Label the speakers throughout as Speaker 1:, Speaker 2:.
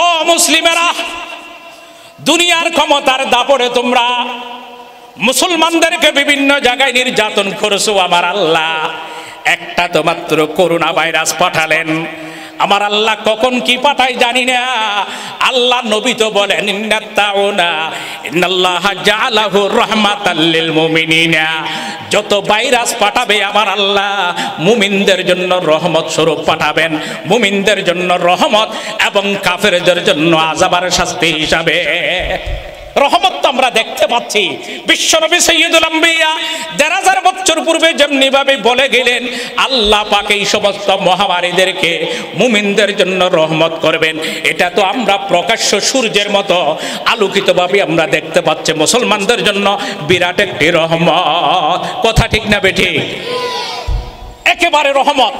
Speaker 1: ও মুসলিমেরা, দুনিয়ার ক্ষমতার দাপড়ে তোমরা মুসলমানদেরকে বিভিন্ন জায়গায় নির্যাতন করেছ আমার আল্লাহ। একটা তো মাত্র করোনা ভাইরাস পাঠালেন আমার আল্লাহ কখন কি পাঠায় জানি না। আল্লাহ নবী তো বলেন যত ভাইরাস পাঠাবে আমার আল্লাহ, মুমিনদের জন্য রহমত স্বরূপ পাঠাবেন। মুমিনদের জন্য রহমত এবং কাফেরদের জন্য আজাবার শাস্তি হিসাবে। রহমত তো আমরা দেখতে পাচ্ছি। বিশ্বনবী সৈয়দুল আম্বিয়া দেড় হাজার বছর পূর্বে যেমনি ভাবে বলে গেলেন, আল্লাহ পাক এই সমস্ত মহামারীদেরকে মুমিনদের জন্য রহমত করবেন। এটা তো আমরা প্রকাশ্য সূর্যের মতো আলোকিতভাবে আমরা দেখতে পাচ্ছি মুসলমানদের জন্য বিরাট একটি রহমত। কথা ঠিক না বেঠি? একেবারে রহমত।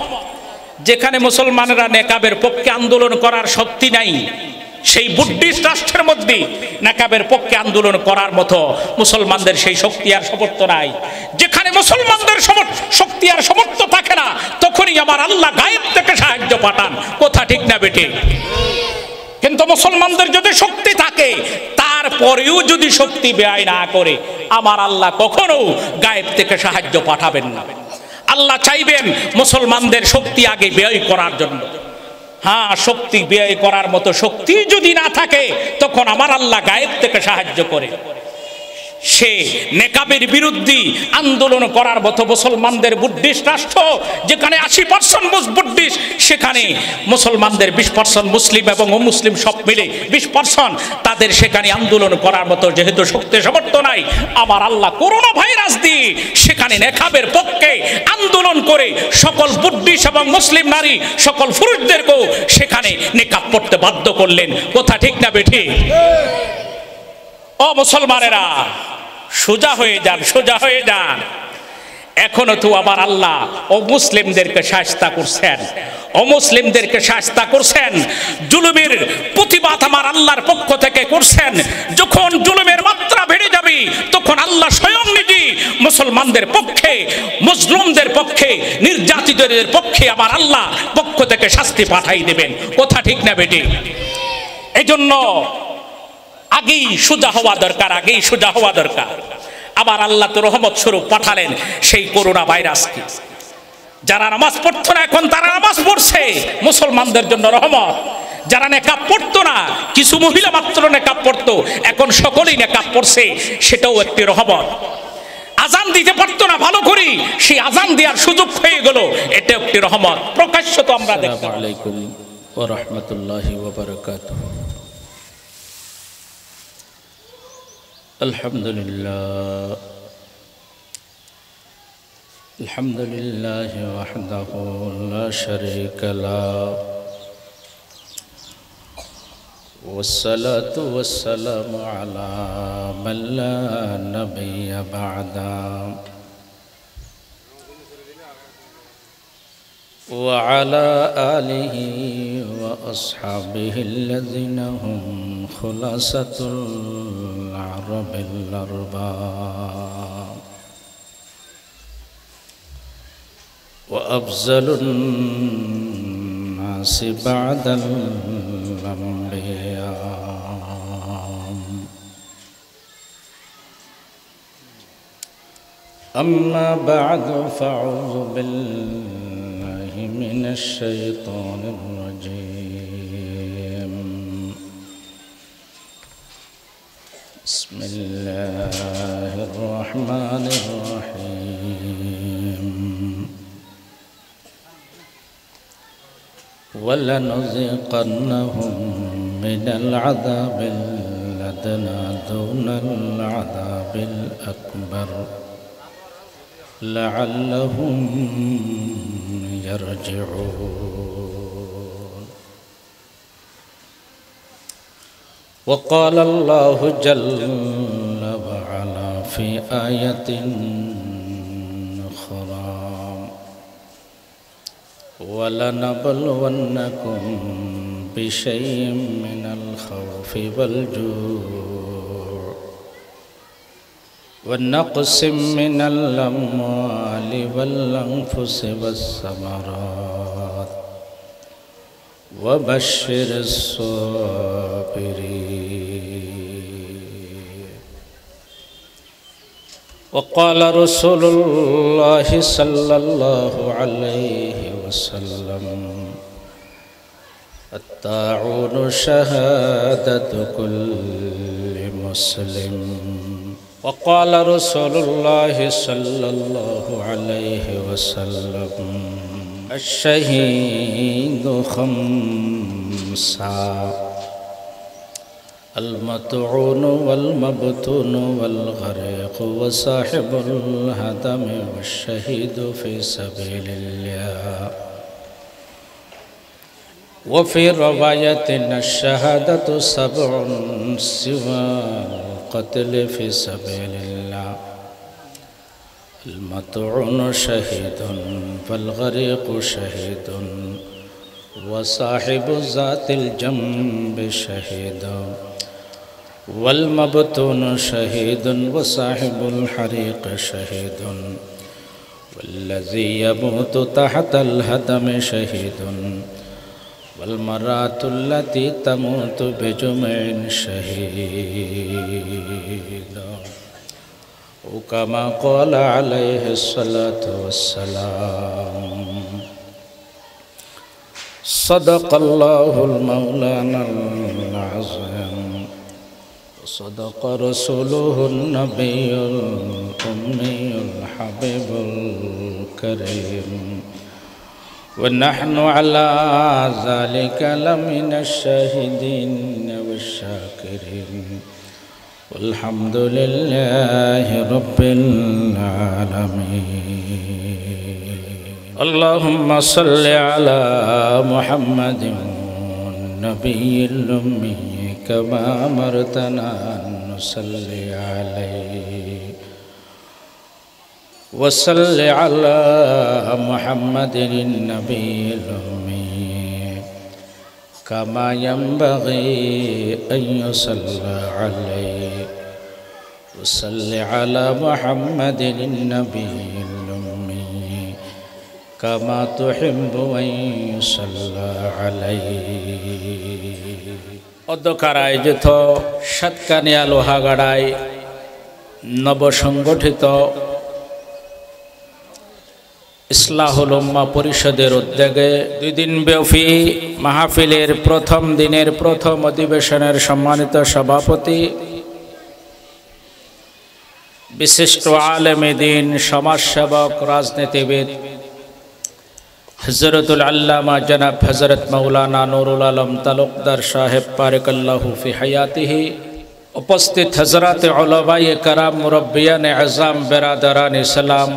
Speaker 1: যেখানে মুসলমানরা নেকাবের পক্ষে আন্দোলন করার শক্তি নাই সেই বুদ্ধিস্ট রাষ্ট্রের মধ্যে নাকাবের পক্ষে আন্দোলন করার মতো মুসলমানদের সেই শক্তি আর সমর্থ নাই। যেখানে মুসলমানদের শক্তি আর সমর্থ থাকে না, তখনই আমার আল্লাহ গায়েব থেকে সাহায্য পাঠান। কথা ঠিক না বেটে কিন্তু মুসলমানদের যদি শক্তি থাকে, তারপরেও যদি শক্তি ব্যয় না করে, আমার আল্লাহ কখনো গায়েব থেকে সাহায্য পাঠাবেন না। আল্লাহ চাইবেন মুসলমানদের শক্তি আগে ব্যয় করার জন্য। হ্যাঁ শক্তি ব্যয় করার মতো শক্তি যদি না থাকে, তখন আমার আল্লাহ গায়েব থেকে সাহায্য করে। সে নেকাবের বিরুদ্ধে আন্দোলন করার মতো মুসলমানদের বুদ্ধিস্ট রাষ্ট্র, যেখানে আশি পার্সেন্ট বুদ্ধিস্ট, সেখানে মুসলমানদের বিশ পার্সেন্ট মুসলিম এবং অমুসলিম সব মিলে বিশ পার্সেন্ট তাদের সেখানে আন্দোলন করার মতো যেহেতু শক্তি সামর্থ্য নাই আমার আল্লাহ করোনা ভাইরাস দিয়ে সেখানে নেকাবের পক্ষে আন্দোলন করে সকল বুদ্ধিস্ট এবং মুসলিম নারী, সকল পুরুষদেরকেও সেখানে নেকাব পড়তে বাধ্য করলেন। কথা ঠিক না বেঠি? ও মুসলমানেরা, সোজা হয়ে যান, সোজা হয়ে যান। এখনও তো আবার আল্লাহ ও মুসলিমদেরকে শাস্তা করছেন, ও মুসলিমদেরকে শাস্তা করছেন। জুলুমের প্রতিবাদ আমার আল্লাহর পক্ষ থেকে করছেন। যখন জুলুমের মাত্রা বেড়ে যাবে, তখন আল্লাহ স্বয়ং নিজে মুসলমানদের পক্ষে, মুসলিমদের পক্ষে, নির্যাতিতদের পক্ষে আমার আল্লাহ পক্ষ থেকে শাস্তি পাঠাই দেবেন। কথা ঠিক না বেটি? এজন্য আগেই সোজা হওয়া দরকার, আগেই সোজা হওয়া দরকার। আবার আল্লাহ তো রহমত স্বরূপ পাঠালেন, সেই করোনা ভাইরাসকে। যারা নামাজ পড়তো না, এখন তারা নামাজ পড়ছে। মুসলমানদের জন্য রহমত। যারা নেকাব পড়তো না, কিছু মহিলা মাত্র নেকাব পড়তো, এখন সকলেই নেকাব পড়ছে, সেটাও একটি রহমত। আজান দিতে পারতো না, ভালো করি, সেই আজান দেওয়ার সুযোগ হয়ে গেল এটা একটি রহমত। প্রকাশ্য তো আমরা দেখতে
Speaker 2: الحمد لله. الحمد لله وحده لا شريك له. والصلاة والسلام على من لا نبي بعده. وعلى آله وأصحابه الذين هم خلاصة العرب الأرباب. وأفضل الناس بعد الأنبياء. أما بعد فأعوذ بالله من الشيطان الرجيم. بسم الله الرحمن الرحيم. ولنذيقنهم من العذاب الأدنى دون العذاب الأكبر. لعلهم يرجعون. وقال الله جل وعلا في آية أخرى ولنبلونكم بشيء من الخوف والجوع والنقص من الأموال والأنفس والثمرات. وبشر الصابرين. وقال رسول الله صلى الله عليه وسلم الطاعون شهادة كل مسلم. وقال رسول الله صلى الله عليه وسلم الشهيد خمسة المطعون والمبتون والغريق وصاحب الهدم والشهيد في سبيل الله. وفي رواية الشهادة سبع سوى. القتل في سبيل الله. المطعون شهيد فالغريق شهيد وصاحب ذات الجنب شهيد والمبتون شهيد وصاحب الحريق شهيد والذي يموت تحت الهدم شهيد والمرأة التي تموت بجمع شهيد وكما قال عليه الصلاة والسلام صدق الله المولانا العظيم. وصدق رسوله النبي الأمي الحبيب الكريم. ونحن على ذلك لمن الشاهدين والشاكرين. والحمد لله رب العالمين. اللهم صل على محمد النبي الأمي كما أمرتنا أن نصلي عليه. وصل على محمد النبي الأمي كما ينبغي أن يصلى عليه وصل على محمد النبي الأمي كما تحب أن يصلى عليه অধ্যকার আয়োজিত সাতকানিয়া লোহাগাড়ায় নবসংগঠিত ইসলাহুল পরিষদের উদ্যোগে দুই দিন ব্যাপী মাহফিলের প্রথম দিনের প্রথম অধিবেশনের সম্মানিত সভাপতি, বিশিষ্ট আলেমে সমাজসেবক, রাজনীতিবিদ হজরতুল আল্লামা জনাব হজরত মৌলানা নুরুল আলম তালুকদার সাহেব পারেকাল্লাহু ফি হায়াতিহি, উপস্থিত হজরত ওলাবাই কারাম মুরব্বিয়ান আজাম বেরাদারান ইসলাম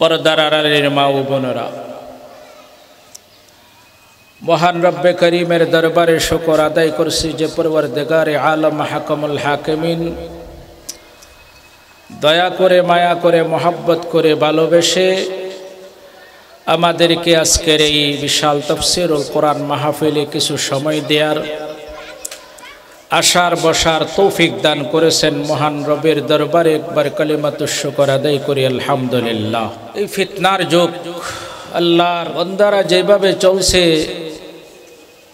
Speaker 2: পর্দার আড়ালের মা ও বোনেরা। মহান রব্বে করিমের দরবারে শকর আদায় করছি যে পরবর দেগারে আলম হাকমুল হাকিমিন, দয়া করে, মায়া করে, মহাব্বত করে ভালোবেসে আমাদেরকে আজকের এই বিশাল তফসিরুল কোরআন মাহফিলে কিছু সময় দেওয়ার আশার বসার তৌফিক দান করেছেন মহান রবের দরবারে একবার কালিমাতুর শুকর আদায় করি, আলহামদুলিল্লাহ। এই ফিতনার যুগ, আল্লাহর বন্দারা যেভাবে চলছে,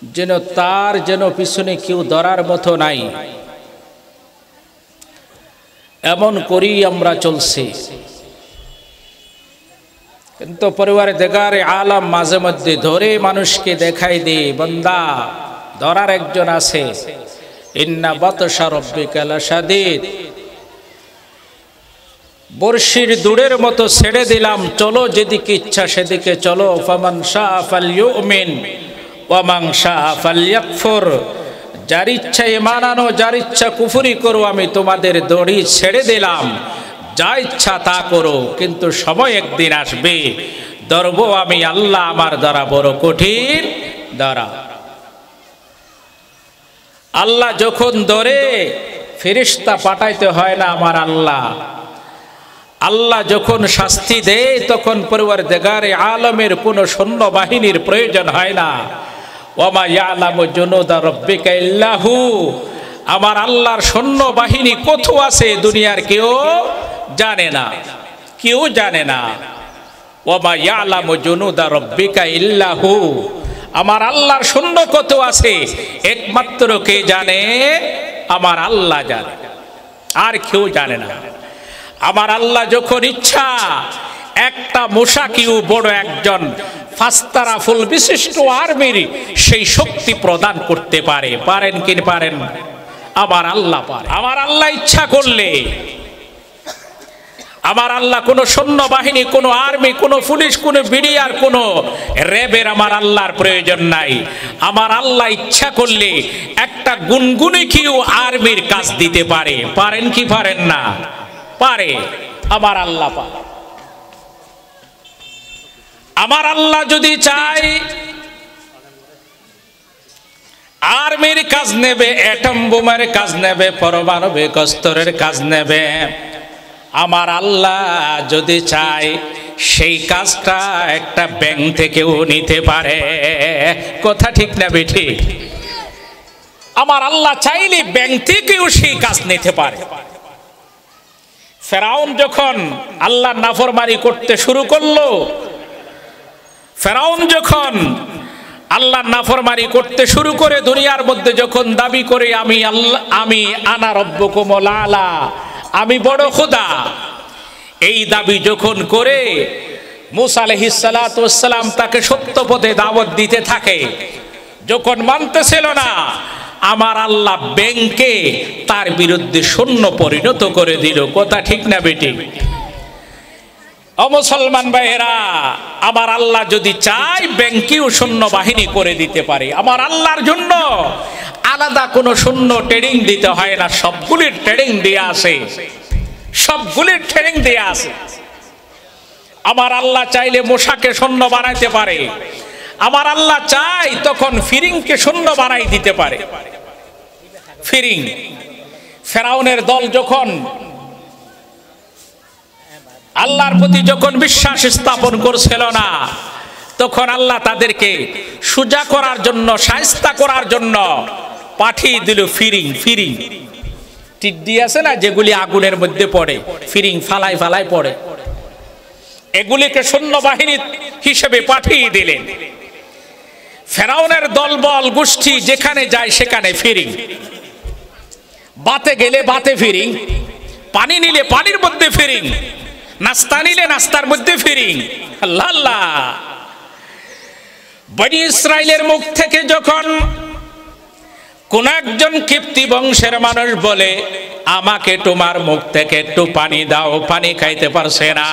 Speaker 2: যেন তার যেন পিছনে কেউ ধরার মতো নাই। এমন করেই আমরা চলছি। কিন্তু পরিবারে দেখারে আলাম মাঝে মধ্যে ধরে মানুষকে দেখাই দিয়ে বন্দা, ধরার একজন আছে। বর্ষির দূরের মতো ছেড়ে দিলাম, চলো যেদিকে ইচ্ছা সেদিকে চলো। ফামান শাহ ফাল ফাল যার ইচ্ছা ইমান আনো যার ইচ্ছা কুফুরি করো, আমি তোমাদের দড়ি ছেড়ে দিলাম। যা ইচ্ছা তা করো, কিন্তু সময় একদিন আসবে। ধরব আমি আল্লাহ আমার দ্বারা বড় কঠিন দ্বারা। আল্লাহ যখন ধরে ফেরিস্তা পাঠাইতে হয় না আমার আল্লাহ। আল্লাহ যখন শাস্তি দেয়, তখন পরিবার দেগারে আলমের কোনো সৈন্য বাহিনীর প্রয়োজন হয় না। ওমা ইয়ালাম জুনুদা রব্বিকা ইল্লাহু। আমার আল্লাহর সৈন্য বাহিনী কত আছে দুনিয়ার কেউ জানে না। কেউ জানে না। ওমা ইয়ালাম জুনুদা রব্বিকা ইল্লাহু। আমার আল্লাহর শূন্য কত আছে? একমাত্র কে জানে? আমার আল্লাহ জানে। আর কেউ জানে না। আমার আল্লাহ যখন ইচ্ছা, একটা মোশাকিও বড় একজন ফাস্তারা ফুল বিশিষ্ট আর্মির সেই শক্তি প্রদান করতে পারে। পারেন কি পারেন? আমার আল্লাহ পারে। আমার আল্লাহ ইচ্ছা করলে আমার আল্লাহ কোনো সৈন্য বাহিনী কোনো আর্মি, কোনো পুলিশ, কোনো বিডিআর কোনো র্যাবের আমার আল্লাহর প্রয়োজন নাই। আমার আল্লাহ ইচ্ছা করলে একটা গুনগুনি কিউ আর্মির কাজ দিতে পারে। পারেন কি পারেন না? পারে। আমার আল্লাহ পারে আমার আল্লাহ যদি চাই আর্মির কাজ নেবে, অ্যাটম বোমার কাজ নেবে পরমাণবিক অস্ত্রের কাজ নেবে। আমার আল্লাহ যদি চায়, সেই কাজটা একটা ব্যাংক থেকেও নিতে পারে। কথা ঠিক না বেঠি? আমার আল্লাহ চাইলে ব্যাংক থেকেও সেই কাজ নিতে পারে। ফেরাউন যখন আল্লাহ নাফরমারি করতে শুরু করল, ফেরাউন যখন আল্লাহ নাফরমারি করতে শুরু করে দুনিয়ার মধ্যে যখন দাবি করে, আমি আল্লাহ, আমি আনা রব্বকুমল আলা আমি বড় খোদা। এই দাবি যখন করে মুসা আলহিসালাম তাকে সত্য পথে দাওয়াত দিতে থাকে, যখন মানতেছিল না, আমার আল্লাহ ব্যাংকে তার বিরুদ্ধে শূন্য পরিণত করে দিল। কথা ঠিক না বেটি? অমুসলমান ভাইয়েরা, আমার আল্লাহ যদি চাই ব্যাংকেও শূন্য বাহিনী করে দিতে পারে। আমার আল্লাহর জন্য আলাদা কোনো শূন্য ট্রেনিং দিতে হয় না সবগুলির ট্রেনিং দিয়ে আসে সবগুলির ট্রেনিং দিয়ে আসে আমার আল্লাহ চাইলে মশাকে শূন্য বানাইতে পারে। আমার আল্লাহ চাই তখন ফিরিংকে শূন্য বানাই দিতে পারে। ফিরিং, ফেরাউনের দল যখন আল্লাহর প্রতি যখন বিশ্বাস স্থাপন করছিল না, তখন আল্লাহ তাদেরকে সুজা করার জন্য, সায়স্তা করার জন্য পাঠিয়ে দিল ফিরিং ফিরিং। টিড্ডি আছে না, যেগুলি আগুনের মধ্যে পড়ে, ফিরিং ফালাই ফালাই পড়ে। এগুলিকে সৈন্যবাহিনী হিসেবে পাঠিয়ে দিলেন। ফেরাউনের দলবল, গোষ্ঠী যেখানে যায় সেখানে ফিরিং। বাতে গেলে বাতে ফিরিং, পানি নিলে পানির মধ্যে ফিরিং। নাস্তা নিলে নাস্তার মধ্যে ফিরিং। আল্লাহ বনি ইসরায়েলের মুখ থেকে যখন কোন একজন কীর্তি বংশের মানুষ বলে, আমাকে তোমার মুখ থেকে একটু পানি দাও, পানি খাইতে পারছে না।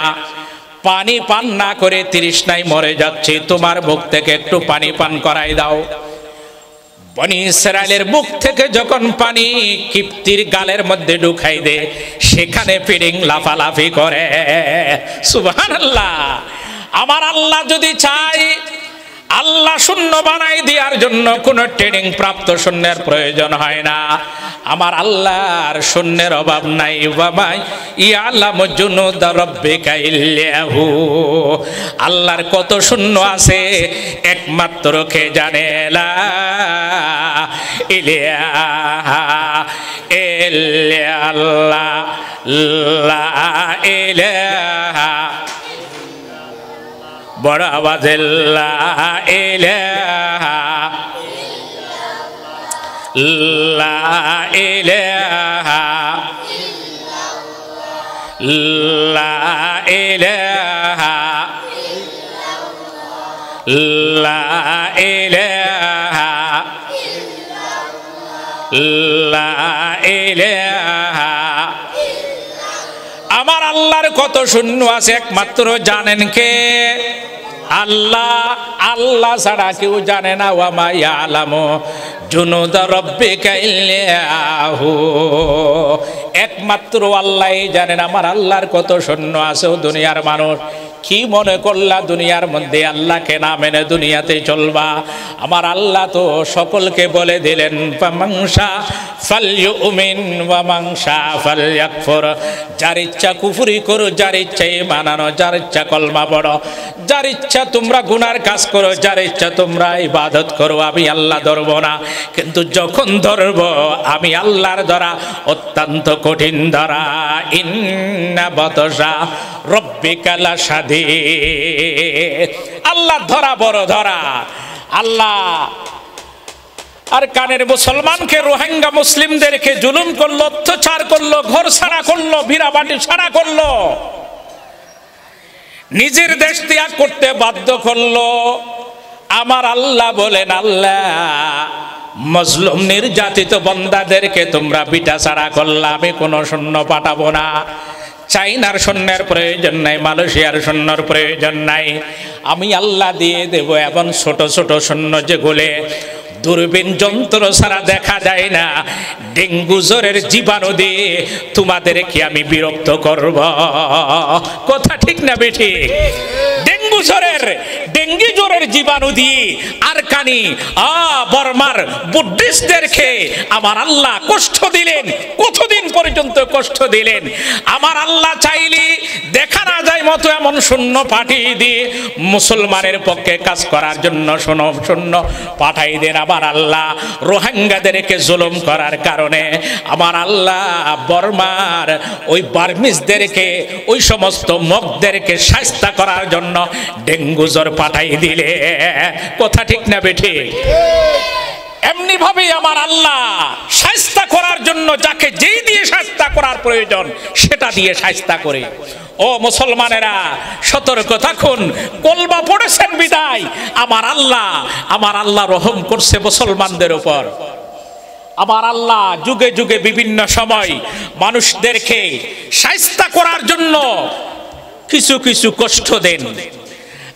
Speaker 2: পানি পান না করে তৃষ্ণায় মরে যাচ্ছে, তোমার মুখ থেকে একটু পানি পান করাই দাও। বনি ইসরায়েলের মুখ থেকে যখন পানি কিপ্তির গালের মধ্যে ঢুকাই দে, সেখানে পিডিং লাফালাফি করে। সুবহানাল্লাহ। আমার আল্লাহ যদি চাই আল্লাহ শূন্য বানাই দেওয়ার জন্য কোনো ট্রেনিং প্রাপ্ত শূন্যের প্রয়োজন হয় না। আমার আল্লাহর শূন্যের অভাব নাই। বাবাই ইয়ালাম জুনুদ রব্বিকা ইল্লাহু। আল্লাহর কত শূন্য আছে? একমাত্র কে জানে? লা ইলাহা ইল্লাল্লাহ। আমার আল্লাহর কত শূন্য আছে একমাত্র জানেন কে? আল্লাহ আল্লাহ ছাড়া কেউ জানে না ওয়ামা ইয়ালামু জুনুদ রব্বিকা আহো একমাত্র আল্লাহই জানেন, আমার আল্লাহর কত শূন্য আছে দুনিয়ার মানুষ। কি মনে করলা দুনিয়ার মধ্যে? আল্লাহকে না মেনে দুনিয়াতে চলবা। আমার আল্লাহ তো সকলকে বলে দিলেন মাংসা ফালইউমিন ওয়া মাংসা যার ইচ্ছা কুফরি করো, যার ইচ্ছা মানানো যার ইচ্ছা কলমা পড়ো। যার ইচ্ছা তোমরা গুনার কাজ করো, যার ইচ্ছা তোমরা ইবাদত করো, আমি আল্লাহ ধরবো না। কিন্তু যখন ধরব, আমি আল্লাহর ধরা অত্যন্ত কঠিন ধরা ইন্না বতসা রব্বিকালা সাধে আল্লাহ ধরা বড় ধরা।
Speaker 1: আল্লাহ, আর কানের মুসলমানকে রোহিঙ্গা মুসলিমদেরকে জুলুম করল, অত্যাচার করল, ঘর ছাড়া করল ভিড়াবাটি ছাড়া করল। নিজের দেশ ত্যাগ করতে বাধ্য করল। আমার আল্লাহ বলেন, আল্লাহ, মজলুম নির্যাতিত বন্দাদেরকে তোমরা বিটা ছাড়া করলে, আমি কোনো শূন্য পাঠাবো না। চাইনার সৈন্যের প্রয়োজন নাই, মালয়েশিয়ার সৈন্যর প্রয়োজন নাই। আমি আল্লাহ দিয়ে দেব এমন ছোট ছোট সৈন্য যেগুলো দূরবীন যন্ত্র ছাড়া দেখা যায় না। ডেঙ্গু জ্বরের জীবাণু দিয়ে তোমাদেরকে আমি বিরক্ত করব। কথা ঠিক না বেঠি জ্বরের ডেঙ্গি জ্বরের জীবাণু দিয়ে আর কানি, আ, বর্মার বুদ্ধিস্টদেরকে আমার আল্লাহ কষ্ট দিলেন, কতদিন পর্যন্ত কষ্ট দিলেন? আমার আল্লাহ চাইলে দেখা না যায় মতো এমন শূন্য পাঠিয়ে দিয়ে মুসলমানের পক্ষে কাজ করার জন্য শোনো শূন্য পাঠাই দেন আমার আল্লাহ। রোহিঙ্গাদেরকে জুলুম করার কারণে আমার আল্লাহ বর্মার ওই বার্মিসদেরকে ওই সমস্ত মগদেরকে সাস্তা করার জন্য ডেঙ্গু জ্বর পাঠাই দিলে কথা ঠিক না বেঠি। এমনি ভাবে আমার আল্লাহ সাস্তা করার জন্য যাকে যেই দিয়ে সাস্তা করার প্রয়োজন, সেটা দিয়ে সাস্তা করে। ও মুসলমানেরা, সতর্ক থাকুন, কলবা পড়েছেন বিদায়। আমার আল্লাহ আমার আল্লাহ রহম করছে মুসলমানদের উপর। আমার আল্লাহ যুগে যুগে বিভিন্ন সময় মানুষদেরকে সাস্তা করার জন্য কিছু কিছু কষ্ট দেন।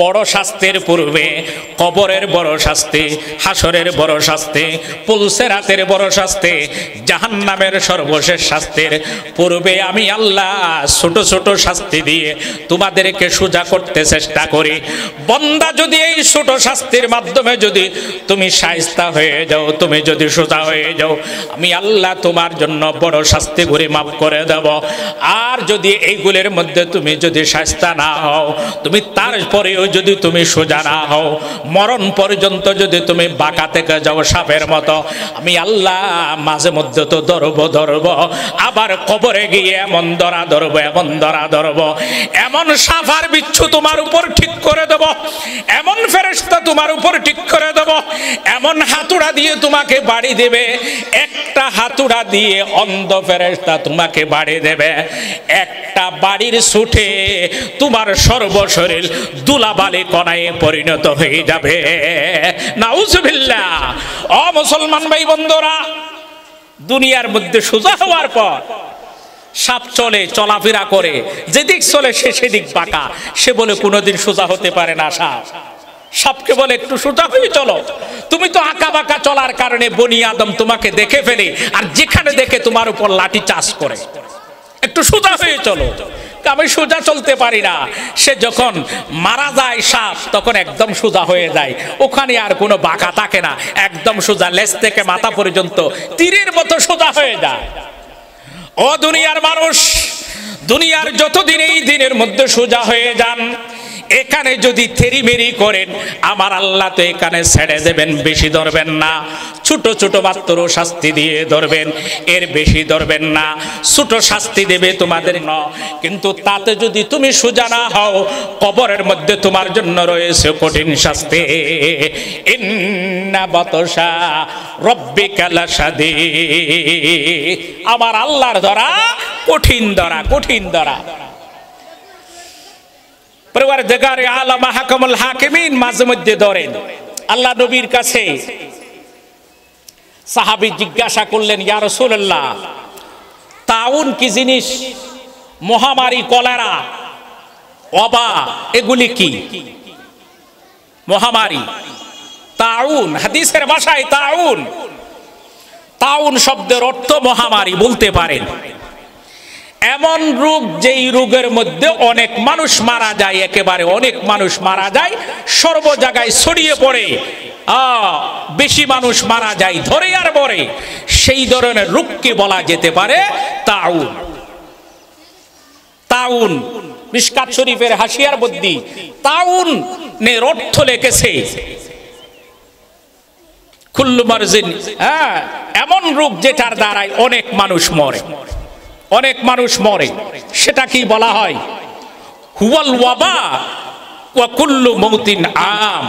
Speaker 1: বড় শাস্তির পূর্বে কবরের বড় শাস্তি, হাসরের বড় শাস্তি, পুলসেরাতের বড় শাস্তি, জাহান্নামের সর্বশেষ শাস্তির পূর্বে আমি আল্লাহ ছোট ছোট শাস্তি দিয়ে তোমাদেরকে সোজা করতে চেষ্টা করি। বন্দা যদি এই ছোট শাস্তির মাধ্যমে যদি তুমি সাইস্তা হয়ে যাও, তুমি যদি সোজা হয়ে যাও, আমি আল্লাহ তোমার জন্য বড় শাস্তি ঘুরে মাফ করে দেব। আর যদি এইগুলির মধ্যে তুমি যদি সাইস্তা না হও, তুমি তারপরেও যদি তুমি সোজা না হও, মরণ পর্যন্ত যদি তুমি বাঁকা থেকে যাও সাপের মতো, আমি আল্লাহ মাঝে মধ্যে তো ধরব ধরব, আবার কবরে গিয়ে এমন ধরা ধরবো, এমন ধরা ধরব, এমন সাফার বিচ্ছু তোমার উপর ঠিক করে দেব, এমন ফেরেস্তা তোমার উপর ঠিক করে দেব, এমন হাতুড়া দিয়ে তোমাকে বাড়ি দেবে, একটা হাতুড়া দিয়ে অন্ধ ফেরেস্তা তোমাকে বাড়ি দেবে, একটা বাড়ির ছুটে তোমার সর্বশরীর পরিণত হয়ে যাবে। মুসলমান ভাই বন্ধুরা, দুনিয়ার মধ্যে সোজা হওয়ার পর সাপ চলে, চলাফেরা করে, যেদিক চলে সে সেদিক বাঁকা। সে বলে কোনোদিন সোজা হতে পারে না সাপ। সাপকে বলে, একটু সোজা হয়ে চলো। তুমি তো আঁকা বাঁকা চলার কারণে বনি আদম তোমাকে দেখে ফেলে, আর যেখানে দেখে তোমার উপর লাঠি চাষ করে। একটু সোজা হয়ে চলো। আমি সোজা চলতে পারি না। সে যখন মারা যায় সাপ, তখন একদম সোজা হয়ে যায়। ওখানে আর কোনো বাঁকা থাকে না। একদম সোজা, লেজ থেকে মাথা পর্যন্ত তীরের মতো সোজা হয়ে যায়। ও দুনিয়ার মানুষ, দুনিয়ার যতদিন এই দিনের মধ্যে সোজা হয়ে যান এখানে যদি থেরিমেরি করেন, আমার আল্লাহ তো এখানে ছেড়ে দেবেন, বেশি ধরবেন না। ছোট ছোট মাত্র শাস্তি দিয়ে ধরবেন, এর বেশি ধরবেন না। ছোট শাস্তি দেবে তোমাদের ন, কিন্তু তাতে যদি তুমি সোজা না হও, কবরের মধ্যে তোমার জন্য রয়েছে কঠিন শাস্তি। ইন্না বতসা রব্বিকালা সাদি আমার আল্লাহর ধরা কঠিন ধরা কঠিন ধরা। পরিবার দেগারে আলামা হাকামুল হাকিমিন মাঝে মধ্যে ধরেন। আল্লাহ নবীর কাছে সাহাবি জিজ্ঞাসা করলেন, ইয়া রাসূলুল্লাহ, তাউন কি জিনিস? মহামারী, কলেরা, অবা, এগুলি কি? মহামারী, তাউন, হাদিসের ভাষায় তাউন। তাউন শব্দের অর্থ মহামারী বলতে পারেন। এমন রোগ যেই রোগের মধ্যে অনেক মানুষ মারা যায়, একেবারে অনেক মানুষ মারা যায়, সর্ব জায়গায় ছড়িয়ে পড়ে। বেশি মানুষ মারা যায়, ধরে আর পরে সেই ধরনের রোগকে বলা যেতে পারে তাউন। তাউন মিসকাত শরীফের হাসিয়ার বদ্দি তাউন নের অর্থ লেগেছে কুল্লু মারজিন হ্যাঁ এমন রোগ যেটার দ্বারাই অনেক মানুষ মরে। অনেক মানুষ মরে। সেটা কি বলা হয়? হুয়াল ওয়াবা ওয়া কুল্লু মৌতিন আম।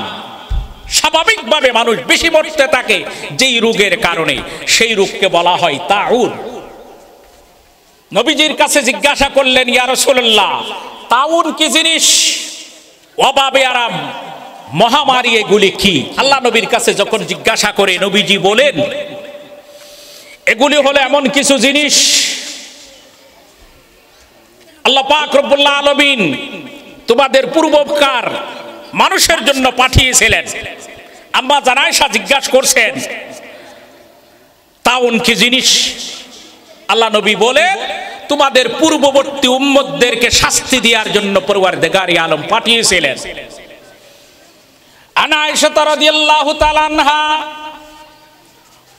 Speaker 1: স্বাভাবিকভাবে মানুষ বেশি মরতে থাকে যেই রোগের কারণে। সেই রোগকে বলা হয় তাউন নবীজির কাছে জিজ্ঞাসা করলেন, ইয়া রাসূলুল্লাহ তাউন কি জিনিস? অভাবে আরাম, মহামারী এগুলি কি? আল্লাহ নবীর কাছে যখন জিজ্ঞাসা করে, নবীজি বলেন, এগুলি হলো এমন কিছু জিনিস আল্লাহ পাক রব্বুল্লাহ আলমিন তোমাদের পূর্বকার মানুষের জন্য পাঠিয়েছিলেন। আম্মা জানায়সা জিজ্ঞাসা করছেন, তাউন কি জিনিস? আল্লাহ নবী বলে, তোমাদের পূর্ববর্তী উম্মতদেরকে শাস্তি দেওয়ার জন্য পরিবার দেগারি আলম পাঠিয়েছিলেন। আনা আয়েশা রাদিয়াল্লাহু তাআলা আনহা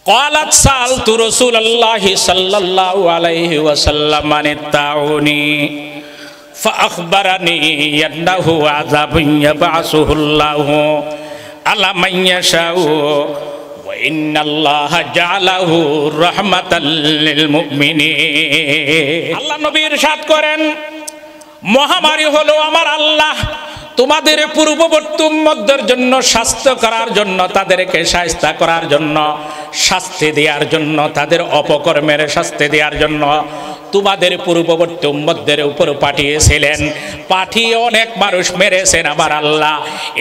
Speaker 1: قالت سألت رسول الله صلى الله عليه وسلم عن الطاعون فأخبرني أنه عذاب يبعثه الله على من يشاء وإن الله جعله رحمة للمؤمنين আল্লাহ নবী ইরশাদ করেন মহামারী হলো আমার আল্লাহ তোমাদের পূর্ববর্তী উম্মতদের জন্য স্বাস্থ্য করার জন্য, তাদেরকে সাহায্য করার জন্য, শাস্তি দেওয়ার জন্য, তাদের অপকর্মের শাস্তি দেওয়ার জন্য তোমাদের পূর্ববর্তী উম্মতদের উপর পাঠিয়েছিলেন। পাঠিয়ে অনেক মানুষ মেরেছেন আমার আল্লাহ।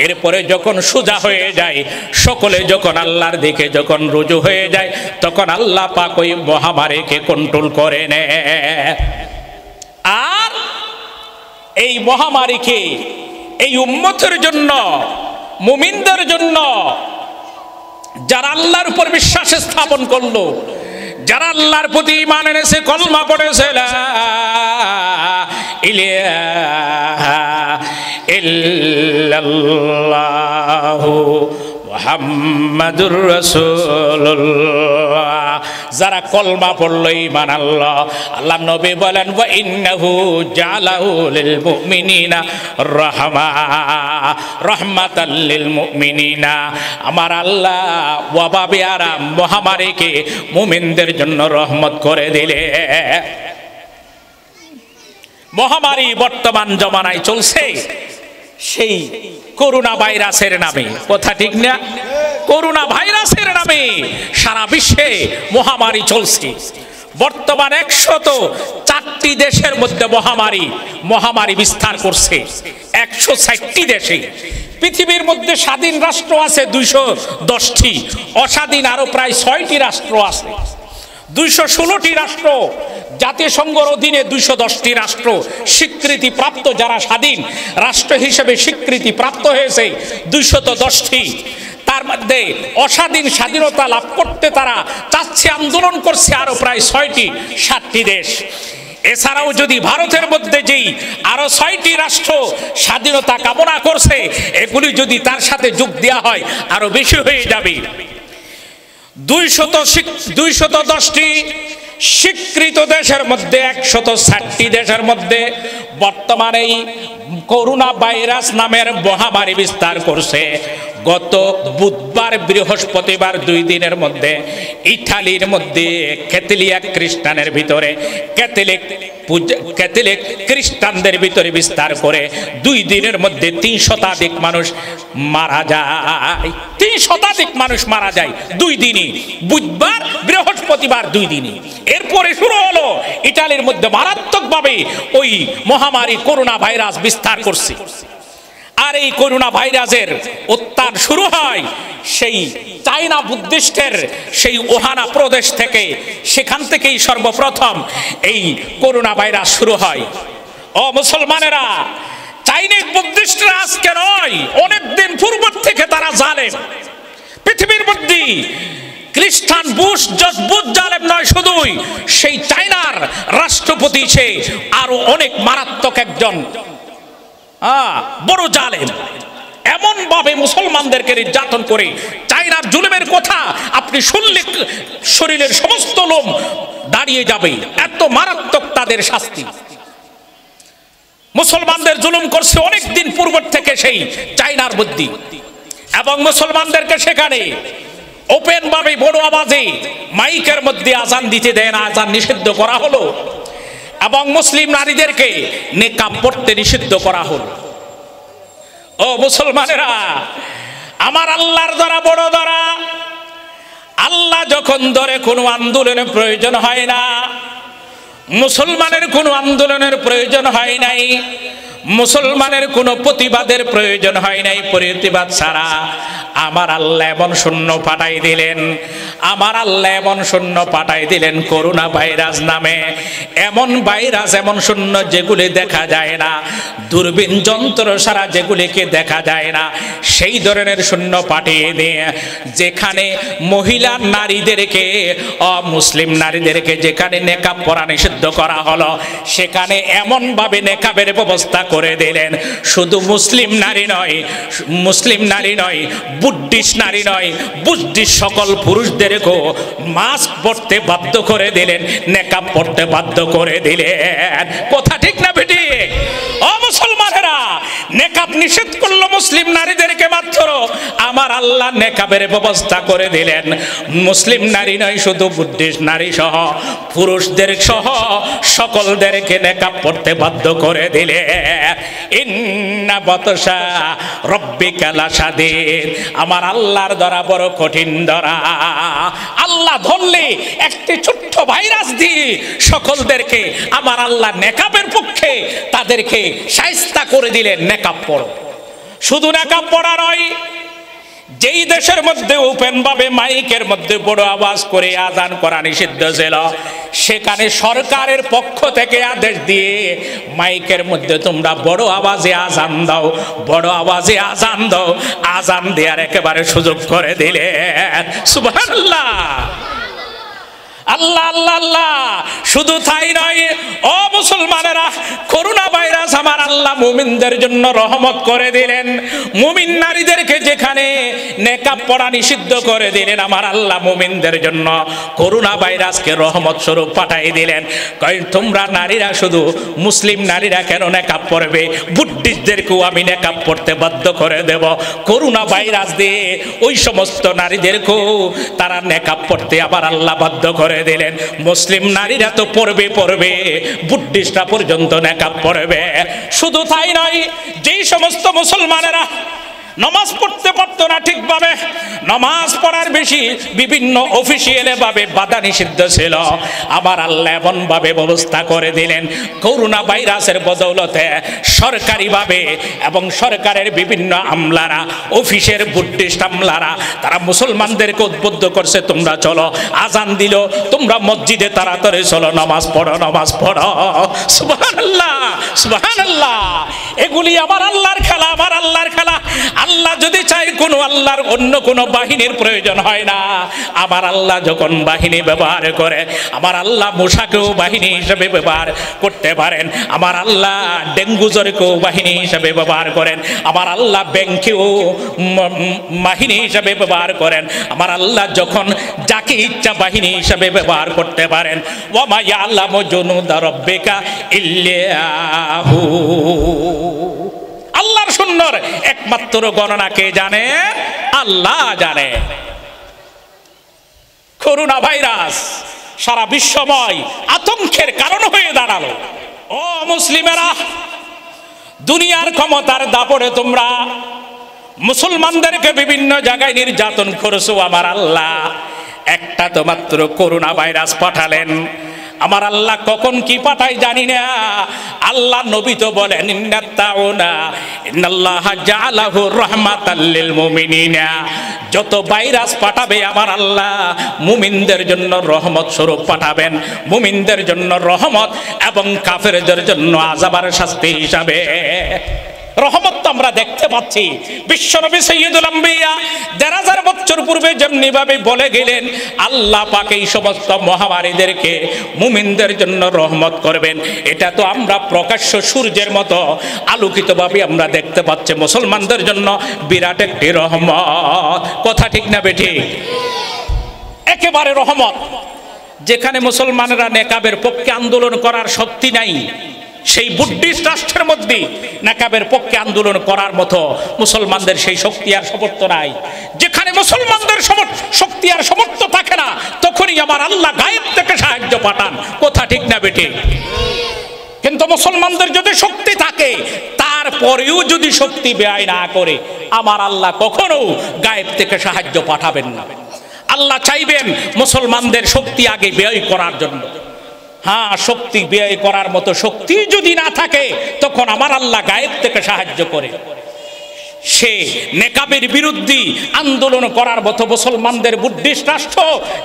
Speaker 1: এরপরে যখন সোজা হয়ে যায়, সকলে যখন আল্লাহর দিকে যখন রুজু হয়ে যায়, তখন আল্লাহ পাক ওই মহামারীকে কন্ট্রোল করে নেয়। আর এই মহামারীকে এই উম্মতের জন্য, মুমিনদের জন্য, যারা আল্লাহর উপর বিশ্বাস স্থাপন করল, যারা আল্লাহর প্রতি ইমান এনেছে, কলমা পড়েছে ইল্লাল্লাহু মুহাম্মাদুর রাসূলুল্লাহ। যারা কলমা পড়ল ইমান আল্লাহ। আল্লাহ নবী বলেন, ওয়া ইন্নাহু জালাহু লিল মুমিনিনা রাহমা রহমাতাল লিল মুমিনিনা আমার আল্লাহ ওয়াবাবে আরাম মহামারীকে মুমিনদের জন্য রহমত করে দিলে। মহামারী বর্তমান জমানায় চলছে। সেই করোনা ভাইরাসের নামে। কথা ঠিক না? করোনা ভাইরাসের নামে সারা বিশ্বে মহামারী চলছে। বর্তমান একশত চারটি দেশের মধ্যে মহামারী মহামারী বিস্তার করছে। একশো ষাটটি দেশে। পৃথিবীর মধ্যে স্বাধীন রাষ্ট্র আছে দুইশো দশটি। অস্বাধীন আরও প্রায় ছয়টি রাষ্ট্র আছে। দুইশো ষোলোটি রাষ্ট্র জাতিসংঘর অধীনে দুইশো দশটি রাষ্ট্র স্বীকৃতি প্রাপ্ত যারা স্বাধীন, রাষ্ট্র হিসেবে স্বীকৃতি প্রাপ্ত হয়েছে দুইশত দশটি। তার মধ্যে অস্বাধীন স্বাধীনতা লাভ করতে তারা চাচ্ছে, আন্দোলন করছে আরও প্রায় ছয়টি, সাতটি দেশ। এছাড়াও যদি ভারতের মধ্যে যেই আরও ছয়টি রাষ্ট্র স্বাধীনতা কামনা করছে, এগুলি যদি তার সাথে যোগ দেওয়া হয় আরও বেশি হয়ে যাবে। দুইশত দুইশত দশটি স্বীকৃত দেশের মধ্যে, একশত ষাটটি দেশের মধ্যে বর্তমানে করোনা ভাইরাস নামের মহামারী বিস্তার করছে। গত বুধবার বৃহস্পতিবার দুই দিনের মধ্যে ইটালির মধ্যে ক্যাথলিক খ্রিস্টানের ভিতরে ক্যাথলিক ক্যাথলিক খ্রিস্টানদের ভিতরে বিস্তার করে দুই দিনের মধ্যে তিন শতাধিক মানুষ মারা যায়। তিন শতাধিক মানুষ মারা যায় দুই দিনই, বুধবার, বৃহস্পতিবার দুই দিনই। এরপরে শুরু হলো ইটালির মধ্যে মারাত্মকভাবে ওই মহামারী করোনা ভাইরাস বিস্তার করছে। আর এই করোনা ভাইরাসের উত্তান শুরু হয় সেই চাইনা বুদ্ধিস্টের সেই ওহানা প্রদেশ থেকে। সেখান থেকেই সর্বপ্রথম এই করোনা ভাইরাস শুরু হয়। ও মুসলমানেরা, চাইনিজ বুদ্ধিস্টরা আজকে নয়, অনেক দিন পূর্ব থেকে তারা জালেম। পৃথিবীর বুদ্ধি, খ্রিস্টান বুশ বুধ জালেম নয় শুধুই, সেই চাইনার রাষ্ট্রপতি সে আরও অনেক মারাত্মক একজন। বড় জালেম। এমন ভাবে মুসলমানদেরকে নির্যাতন করে চাইনার জুলেমের কথা আপনি শুনলে শরীরের সমস্ত লোম দাঁড়িয়ে যাবে। এত মারাত্মক তাদের শাস্তি। মুসলমানদের জুলুম করছে অনেক দিন পূর্ব থেকে সেই চাইনার বুদ্ধি। এবং মুসলমানদেরকে সেখানে ওপেন ভাবে বড় আওয়াজে মাইকের মধ্যে আজান দিতে দেয় না, আজান নিষিদ্ধ করা হলো। এবং মুসলিম নারীদেরকে নেকাব পড়তে নিষিদ্ধ করা হল। ও মুসলমানেরা, আমার আল্লাহর দ্বারা বড় দ্বারা, আল্লাহ যখন ধরে কোনো আন্দোলনের প্রয়োজন হয় না, মুসলমানের কোনো আন্দোলনের প্রয়োজন হয় নাই মুসলমানের কোনো প্রতিবাদের প্রয়োজন হয় নাই, প্রতিবাদ ছাড়া। আমার আল্লাহ এমন শূন্য পাঠাই দিলেন। আমার আল্লাহ এমন শূন্য পাঠাই দিলেন করোনা ভাইরাস নামে। এমন ভাইরাস, এমন শূন্য যেগুলি দেখা যায় না। দূরবীন যন্ত্র সারা যেগুলিকে দেখা যায় না। সেই ধরনের শূন্য পাঠিয়ে দিয়ে যেখানে মহিলা নারীদেরকে, অমুসলিম নারীদেরকে যেখানে নেকাব পরা নিষিদ্ধ করা হলো, সেখানে এমনভাবে নেকাবের ব্যবস্থা করে দিলেন। শুধু মুসলিম নারী নয়, মুসলিম নারী নয় বুদ্ধিস্ট নারী নয় বুদ্ধিস্ট সকল পুরুষদেরকেও মাস্ক পরতে বাধ্য করে দিলেন, নেকাব পরতে বাধ্য করে দিলেন। কথা ঠিক না বেটি? ও মুসলমানেরা, নেকাব নিষেধ করল মুসলিম নারীদেরকে মাত্র। আমার আল্লাহ নেকাবের ব্যবস্থা করে দিলেন। মুসলিম নারী নয়, শুধু বুদ্ধিস্ট নারী সহ, পুরুষদের সহ, সকলদেরকে নেকাব পড়তে বাধ্য করে দিলে আমার আল্লাহর ধরা বড় কঠিন ধরা। আল্লাহ ধরলে একটি ছোট্ট ভাইরাস দিয়ে সকলদেরকে আমার আল্লাহ নেকাবের পক্ষে তাদেরকে সাইস্তা করে দিলেন নেকাব পড়ো। শুধু নেকাব পড়া নয় যেই দেশের মধ্যে ওপেন ভাবে মাইকের মধ্যে বড় আওয়াজ করে আদান করা নিষিদ্ধ ছিল, সেখানে সরকারের পক্ষ থেকে আদেশ দিয়ে মাইকের মধ্যে তোমরা বড় আওয়াজে আজান দাও, বড় আওয়াজে আজান দাও, আজান দেওয়ার একেবারে সুযোগ করে দিলে সুবহানাল্লাহ! আল্লাহ আল্লাহ আল্লাহ। শুধু তাই নয়, ও মুসলমানেরা, করোনা ভাইরাস আমার আল্লাহ মুমিনদের জন্য রহমত করে দিলেন। মুমিন নারীদেরকে যেখানে নেকাব পড়া নিষিদ্ধ করে দিলেন, আমার আল্লাহ মুমিনদের জন্য করোনা ভাইরাসকে রহমত স্বরূপ পাঠাই দিলেন। কই তোমরা নারীরা শুধু মুসলিম নারীরা কেন নেকাব পড়বে? বুদ্ধিস্টদেরকেও আমি নেকাব পড়তে বাধ্য করে দেব। করোনা ভাইরাস দিয়ে ওই সমস্ত নারীদেরকেও তারা নেকাব পড়তে আবার আল্লাহ বাধ্য করে দিলেন। মুসলিম নারীরা তো পড়বে পড়বে। বুদ্ধিস্টরা পর্যন্ত নেকাব পড়বে। শুধু তাই নয়, যেই সমস্ত মুসলমানেরা নমাজ পড়তে পারতো না ঠিকভাবে। নমাজ পড়ার বেশি বিভিন্ন ভাবে বাধা নিষিদ্ধ ছিল। আবার আল্লাহ এমন ভাবে ব্যবস্থা করে দিলেন, করোনা ভাইরাসের বদৌলতে সরকারিভাবে এবং সরকারের বিভিন্ন আমলারা, অফিসের বুদ্ধিস্ট আমলারা, তারা মুসলমানদেরকে উদ্বুদ্ধ করছে, তোমরা চলো, আজান দিল, তোমরা মসজিদে তাড়াতাড়ি চলো, নামাজ পড়ো নামাজ পড়ো। সুবহানাল্লাহ সুবহানাল্লাহ। এগুলি আমার আল্লাহর খেলা, আমার আল্লাহর খেলা। আল্লাহ যদি চাই কোনো আল্লাহর অন্য কোনো বাহিনীর প্রয়োজন হয় না। আমার আল্লাহ যখন বাহিনী ব্যবহার করে, আমার আল্লাহ মশাকেও বাহিনী হিসেবে ব্যবহার করতে পারেন। আমার আল্লাহ ডেঙ্গু জ্বরকেও বাহিনী হিসেবে ব্যবহার করেন। আমার আল্লাহ ব্যাংকেও বাহিনী হিসেবে ব্যবহার করেন। আমার আল্লাহ যখন যাকে ইচ্ছা বাহিনী হিসেবে ব্যবহার করতে পারেন। ওমা আল্লাহ জনুদা রব্বিকা ইল্লাহু। আল্লাহর সুন্দর একমাত্র গণনা কে জানে? আল্লাহ জানে। করোনা ভাইরাস সারা বিশ্বময় আতঙ্কের কারণ হয়ে দাঁড়াল। ও মুসলিমেরা, দুনিয়ার ক্ষমতার দাপড়ে তোমরা মুসলমানদেরকে বিভিন্ন জায়গায় নির্যাতন করেছ আমার আল্লাহ। একটা তো মাত্র করোনা ভাইরাস পাঠালেন। আমার আল্লাহ কখন কি পাঠায় জানি না। আল্লাহ নবী তো বলেন যত ভাইরাস পাঠাবে আমার আল্লাহ, মুমিনদের জন্য রহমত স্বরূপ পাঠাবেন। মুমিনদের জন্য রহমত এবং কাফেরদের জন্য আযাবার শাস্তি হিসাবে। রহমত তো আমরা দেখতে পাচ্ছি। বিশ্বনবী সৈয়দুল আম্বিয়া দেড় হাজার বছর পূর্বে যেমনি ভাবে বলে গেলেন, আল্লাহ পাক এই সমস্ত মহামারীদেরকে মুমিনদের জন্য রহমত করবেন। এটা তো আমরা প্রকাশ্য সূর্যের মতো আলোকিতভাবে আমরা দেখতে পাচ্ছি মুসলমানদের জন্য বিরাট একটি রহমত। কথা ঠিক না বেঠি? একেবারে রহমত। যেখানে মুসলমানরা নেকাবের পক্ষে আন্দোলন করার শক্তি নাই সেই বুদ্ধিস্ট রাষ্ট্রের মধ্যে নাকাবের পক্ষে আন্দোলন করার মতো মুসলমানদের সেই শক্তি আর সমর্থ নাই। যেখানে মুসলমানদের শক্তি আর সমর্থ থাকে না, তখনই আমার আল্লাহ গায়েব থেকে সাহায্য পাঠান। কথা ঠিক না বেটে কিন্তু মুসলমানদের যদি শক্তি থাকে, তারপরেও যদি শক্তি ব্যয় না করে, আমার আল্লাহ কখনো গায়েব থেকে সাহায্য পাঠাবেন না। আল্লাহ চাইবেন মুসলমানদের শক্তি আগে ব্যয় করার জন্য। হ্যাঁ শক্তি ব্যয় করার মতো শক্তি যদি না থাকে, তখন আমার আল্লাহ গায়েব থেকে সাহায্য করে। সে নেকাবের বিরুদ্ধে আন্দোলন করার মতো মুসলমানদের বুদ্ধিস্ট রাষ্ট্র,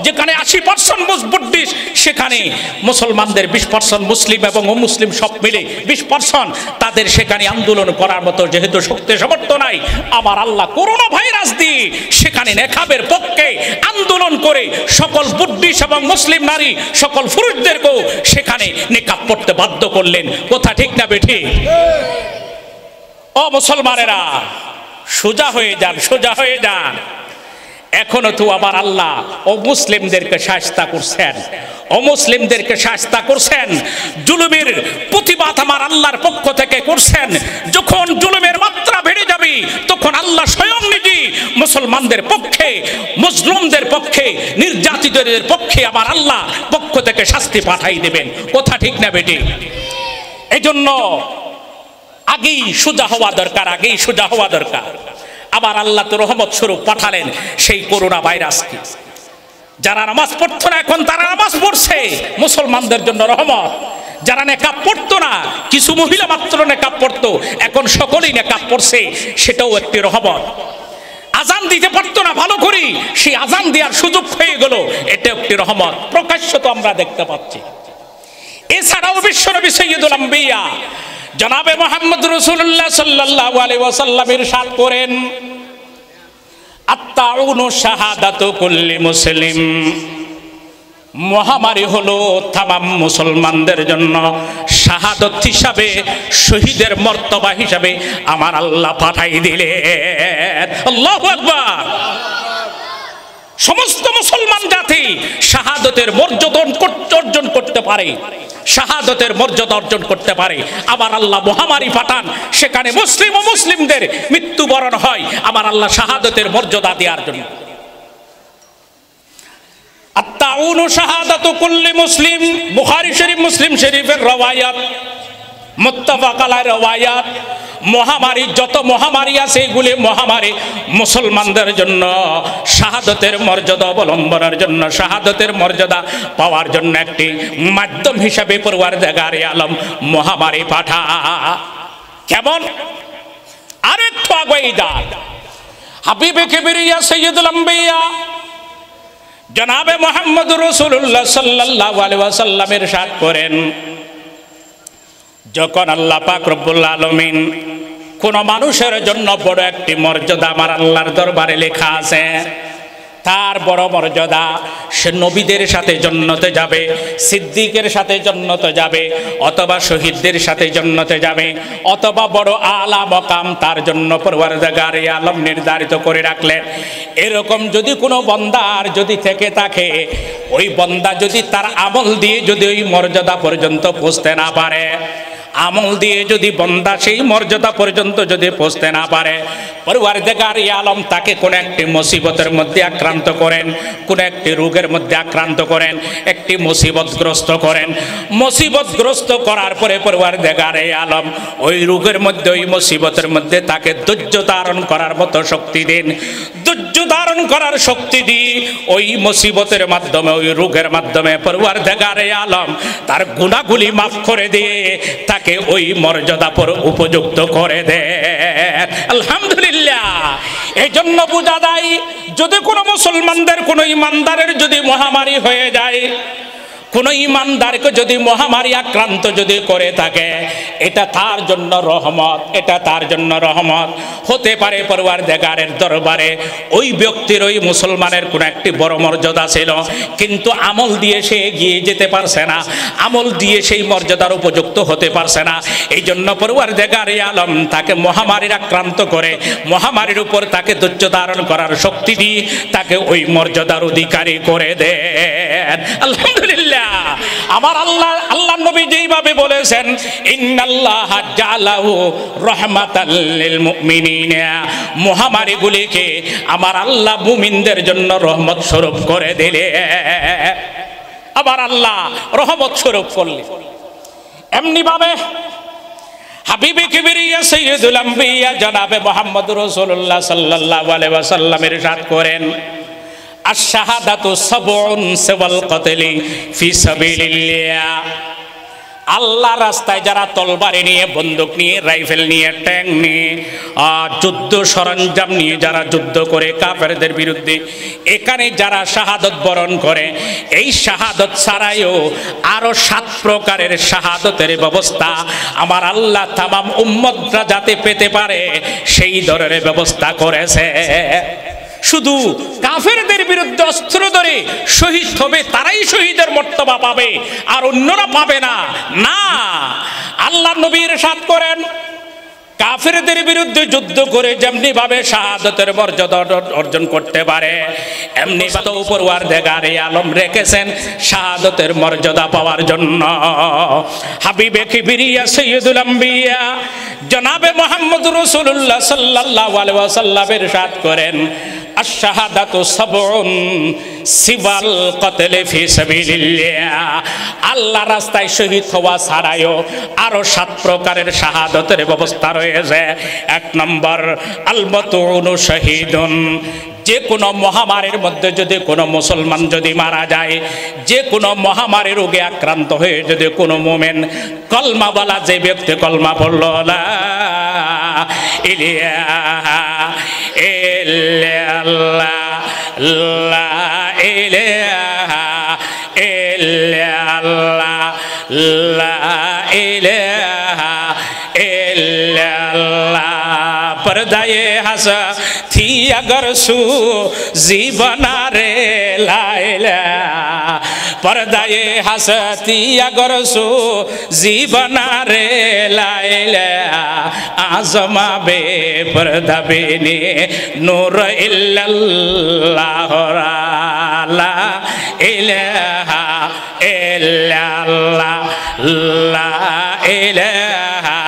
Speaker 1: যেখানে আশি পার্সেন্ট বুদ্ধিস্ট, সেখানে মুসলমানদের বিশ পার্সেন্ট মুসলিম এবং অমুসলিম সব মিলে বিশ পার্সেন্ট তাদের সেখানে আন্দোলন করার মতো যেহেতু শক্তি সমর্থ নাই আমার আল্লাহ করোনা ভাইরাস দিয়ে সেখানে নেকাবের পক্ষে আন্দোলন করে সকল বুদ্ধিস্ট এবং মুসলিম নারী, সকল পুরুষদেরকেও সেখানে নেকাব পড়তে বাধ্য করলেন। কথা ঠিক না বেঠি? ও মুসলমানেরা, সোজা হয়ে যান, সোজা হয়ে যান। এখনও তো আবার আল্লাহ ও মুসলিমদেরকে শাস্তা করছেন। ও মুসলিমদেরকে শাস্তা করছেন। জুলুমের প্রতিবাদ আমার আল্লাহর পক্ষ থেকে করছেন। যখন জুলুমের মাত্রা বেড়ে যাবে, তখন আল্লাহ স্বয়ং নিজে মুসলমানদের পক্ষে, মুসলিমদের পক্ষে, নির্যাতিতদের পক্ষে আমার আল্লাহ পক্ষ থেকে শাস্তি পাঠাই দেবেন। কথা ঠিক না বেটি? এই জন্য আগেই সোজা হওয়া দরকার, আগেই সোজা হওয়া দরকার। আবার আল্লাহ তো রহমত স্বরূপ পাঠালেন সেই করোনা ভাইরাসকে। যারা নামাজ পড়তো না, এখন তারা নামাজ পড়ছে। মুসলমানদের জন্য রহমত। যারা নেকাব পড়তো না, কিছু মহিলা মাত্র নেকাব পড়তো, এখন সকলেই নেকাব পড়ছে, সেটাও একটি রহমত। আজান দিতে পারতো না, ভালো করি সেই আজান দেওয়ার সুযোগ হয়ে গেল এটা একটি রহমত। প্রকাশ্য তো আমরা দেখতে পাচ্ছি। এছাড়াও বিশ্বনবী সৈয়দুল আম্বিয়া জনাবে মোহাম্মদ রসুল্লাহ সাল্লাহ আলী ওয়াসাল্লাম ইরশাদ করেন আত্মাউনু শাহাদাতু কুল্লি মুসলিম। মহামারী হলো তামাম মুসলমানদের জন্য শাহাদত হিসাবে, শহীদের মর্তবা হিসাবে আমার আল্লাহ পাঠাই দিলেন। আল্লাহু আকবার। সমস্ত মুসলমান জাতি শাহাদতের মর্যাদা অর্জন করতে পারে। শাহাদতের মর্যাদা অর্জন করতে পারে। আবার আল্লাহ মহামারী পাঠান, সেখানে মুসলিম ও মুসলিমদের মৃত্যুবরণ হয়। আমার আল্লাহ শাহাদতের মর্যাদা দেওয়ার জন্য। আত্মাউনু শাহাদাতু কুল্লি মুসলিম, বুখারী শরীফ, মুসলিম শরীফের রওয়ায়াত। মুত্তাফাক আলাই রওয়ায়াত। মহামারী, যত মহামারী আছে এগুলি মহামারী। মুসলমানদের জন্য শাহাদতের মর্যাদা অবলম্বনের জন্য, শাহাদতের মর্যাদা পাওয়ার জন্য একটি মাধ্যম হিসাবে পড়ুয়ার জায়গার আলম মহামারী পাঠা। কেমন? আরেকটু আগে যান। হাবিবে কেবিরিয়া, সৈয়দুল জনাবে মোহাম্মদ রসুল্লাহ সাল্লাহ আলহাসাল্লামের সাথ করেন যখন আল্লাহ পাক রব্বুল আলমিন কোন মানুষের জন্য বড় একটি মর্যাদা আমার আল্লাহর দরবারে লেখা আছে, তার বড় মর্যাদা সে নবীদের সাথে জন্নতে যাবে, সিদ্দিকের সাথে জন্নতে যাবে, অথবা শহীদদের সাথে জন্নতে যাবে, অথবা বড় আলা মকাম তার জন্য জাগারে আলম নির্ধারিত করে রাখলেন এরকম যদি কোনো বন্দার যদি থেকে থাকে, ওই বন্দা যদি তার আমল দিয়ে যদি ওই মর্যাদা পর্যন্ত পৌঁছতে না পারে আমল দিয়ে যদি বন্দা সেই মর্যাদা পর্যন্ত যদি পৌঁছতে না পারে পরিবার আলম তাকে কোন একটি মুসিবতের মধ্যে আক্রান্ত করেন, কোন একটি রোগের মধ্যে আক্রান্ত করেন, একটি মুসিবতগ্রস্ত করেন। মুসিবতগ্রস্ত করার পরে পরিবার দেখার আলম ওই রোগের মধ্যে, ওই মুসিবতের মধ্যে তাকে ধৈর্য ধারণ করার মতো শক্তি দিন। ধৈর্য ধারণ করার শক্তি দিয়ে ওই মুসিবতের মাধ্যমে, ওই রোগের মাধ্যমে পরিবার দেগারে আলম তার গুণাগুলি মাফ করে দিয়ে তাকে ওই মর্যাদা পর উপযুক্ত করে দে আলহামদুলিল্লাহ। এই জন্য বোঝা যায়, যদি কোনো মুসলমানদের, কোনো ইমানদারের যদি মহামারী হয়ে যায় কোন ইমানদারকে যদি মহামারী আক্রান্ত যদি করে থাকে, এটা তার জন্য রহমত, এটা তার জন্য রহমত। হতে পারে পরিবার দেগারের দরবারে ওই ব্যক্তির, ওই মুসলমানের কোন একটি বড় মর্যাদা ছিল, কিন্তু আমল দিয়ে সে এগিয়ে যেতে পারছে না। আমল দিয়ে সেই মর্যাদার উপযুক্ত হতে পারছে না। এই জন্য পরিবার দেগারে আলম তাকে মহামারীর আক্রান্ত করে, মহামারীর উপর তাকে ধৈর্য ধারণ করার শক্তি দিয়ে তাকে ওই মর্যাদার অধিকারী করে দেন। আলহামদুলিল্লাহ। আমার আল্লাহ আল্লাহ নবী যেইভাবে বলেছেন, ইন্নাল্লাহ জালাহু মুমিনিনা মহামারীগুলিকে আমার আল্লাহ মুমিনদের জন্য রহমত স্বরূপ করে দিলে। আবার আল্লাহ রহমত স্বরূপ করলে। এমনি ভাবে হাবিবে আম্বিয়া জনাবে মোহাম্মদ রাসূলুল্লাহ সাল্লাল্লাহু আলাইহি ওয়াসাল্লামের সাথ করেন। আশ-শাহাদাতু সাবউন সিওয়াল কতলি ফি সাবিলিল্লাহ। আল্লাহ রাস্তায় যারা তলবারি নিয়ে বন্দুক নিয়ে রাইফেল নিয়ে ট্যাঙ্ক নিয়ে আহ, যুদ্ধ সরঞ্জাম নিয়ে যারা যুদ্ধ করে কাফেরদের বিরুদ্ধে এখানে যারা শাহাদত বরণ করে এই শাহাদত ছাড়াইও আরও সাত প্রকারের শাহাদতের ব্যবস্থা আমার আল্লাহ তামাম উম্মতরা যাতে পেতে পারে সেই ধরনের ব্যবস্থা করেছে। শুধু কাফেরদের বিরুদ্ধে অস্ত্র ধরে শহীদ হবে, তারাই শহীদের মর্তবা পাবে, আর অন্যরা পাবে না। না, আল্লাহ নবীর সাথ করেন কাফেরদের বিরুদ্ধে যুদ্ধ করে যেমনি ভাবে শাহাদতের মর্যাদা অর্জন- করতে পারে, এমনি তো উপরওয়ার দেগারে আলম রেখেছেন শাহাদতের মর্যাদা পাওয়ার জন্য। হাবিবে কিবিরিয়া সৈয়দুল আম্বিয়া জনাবে মোহাম্মদ রসুল্লাহ সাল্লাল্লাহু আলাইহি ওয়াসাল্লামের সাথ করেন, আশ-শাহাদাতু সাবউন সিবাল কতলে ফি সাবিলিল্লাহ। আল্লাহ রাস্তায় শহীদ হওয়া ছাড়াইও আরও সাত প্রকারের শাহাদতের ব্যবস্থা রয়েছে এক নম্বর শহীদুন। যে কোনো মহামারীর মধ্যে যদি কোনো মুসলমান যদি মারা যায়, যে কোনো মহামারী রোগে আক্রান্ত হয়ে যদি কোনো মোমেন কলমা বলা যে ব্যক্তি কলমা পড়ল ইল্লাল্লাহ, লা ইলাহা ইল্লাল্লাহ পর্দায়ে হাসা থি আগর সু জীবনা রে লাইলা পর্দায়ে হাসতি আগর সু জীবনা রে লাইলা আজমাবে পর্দাবিনি নূর ইল্লাল্লাহ লা ইলাহা ইল্লাল্লাহ লা ইলাহা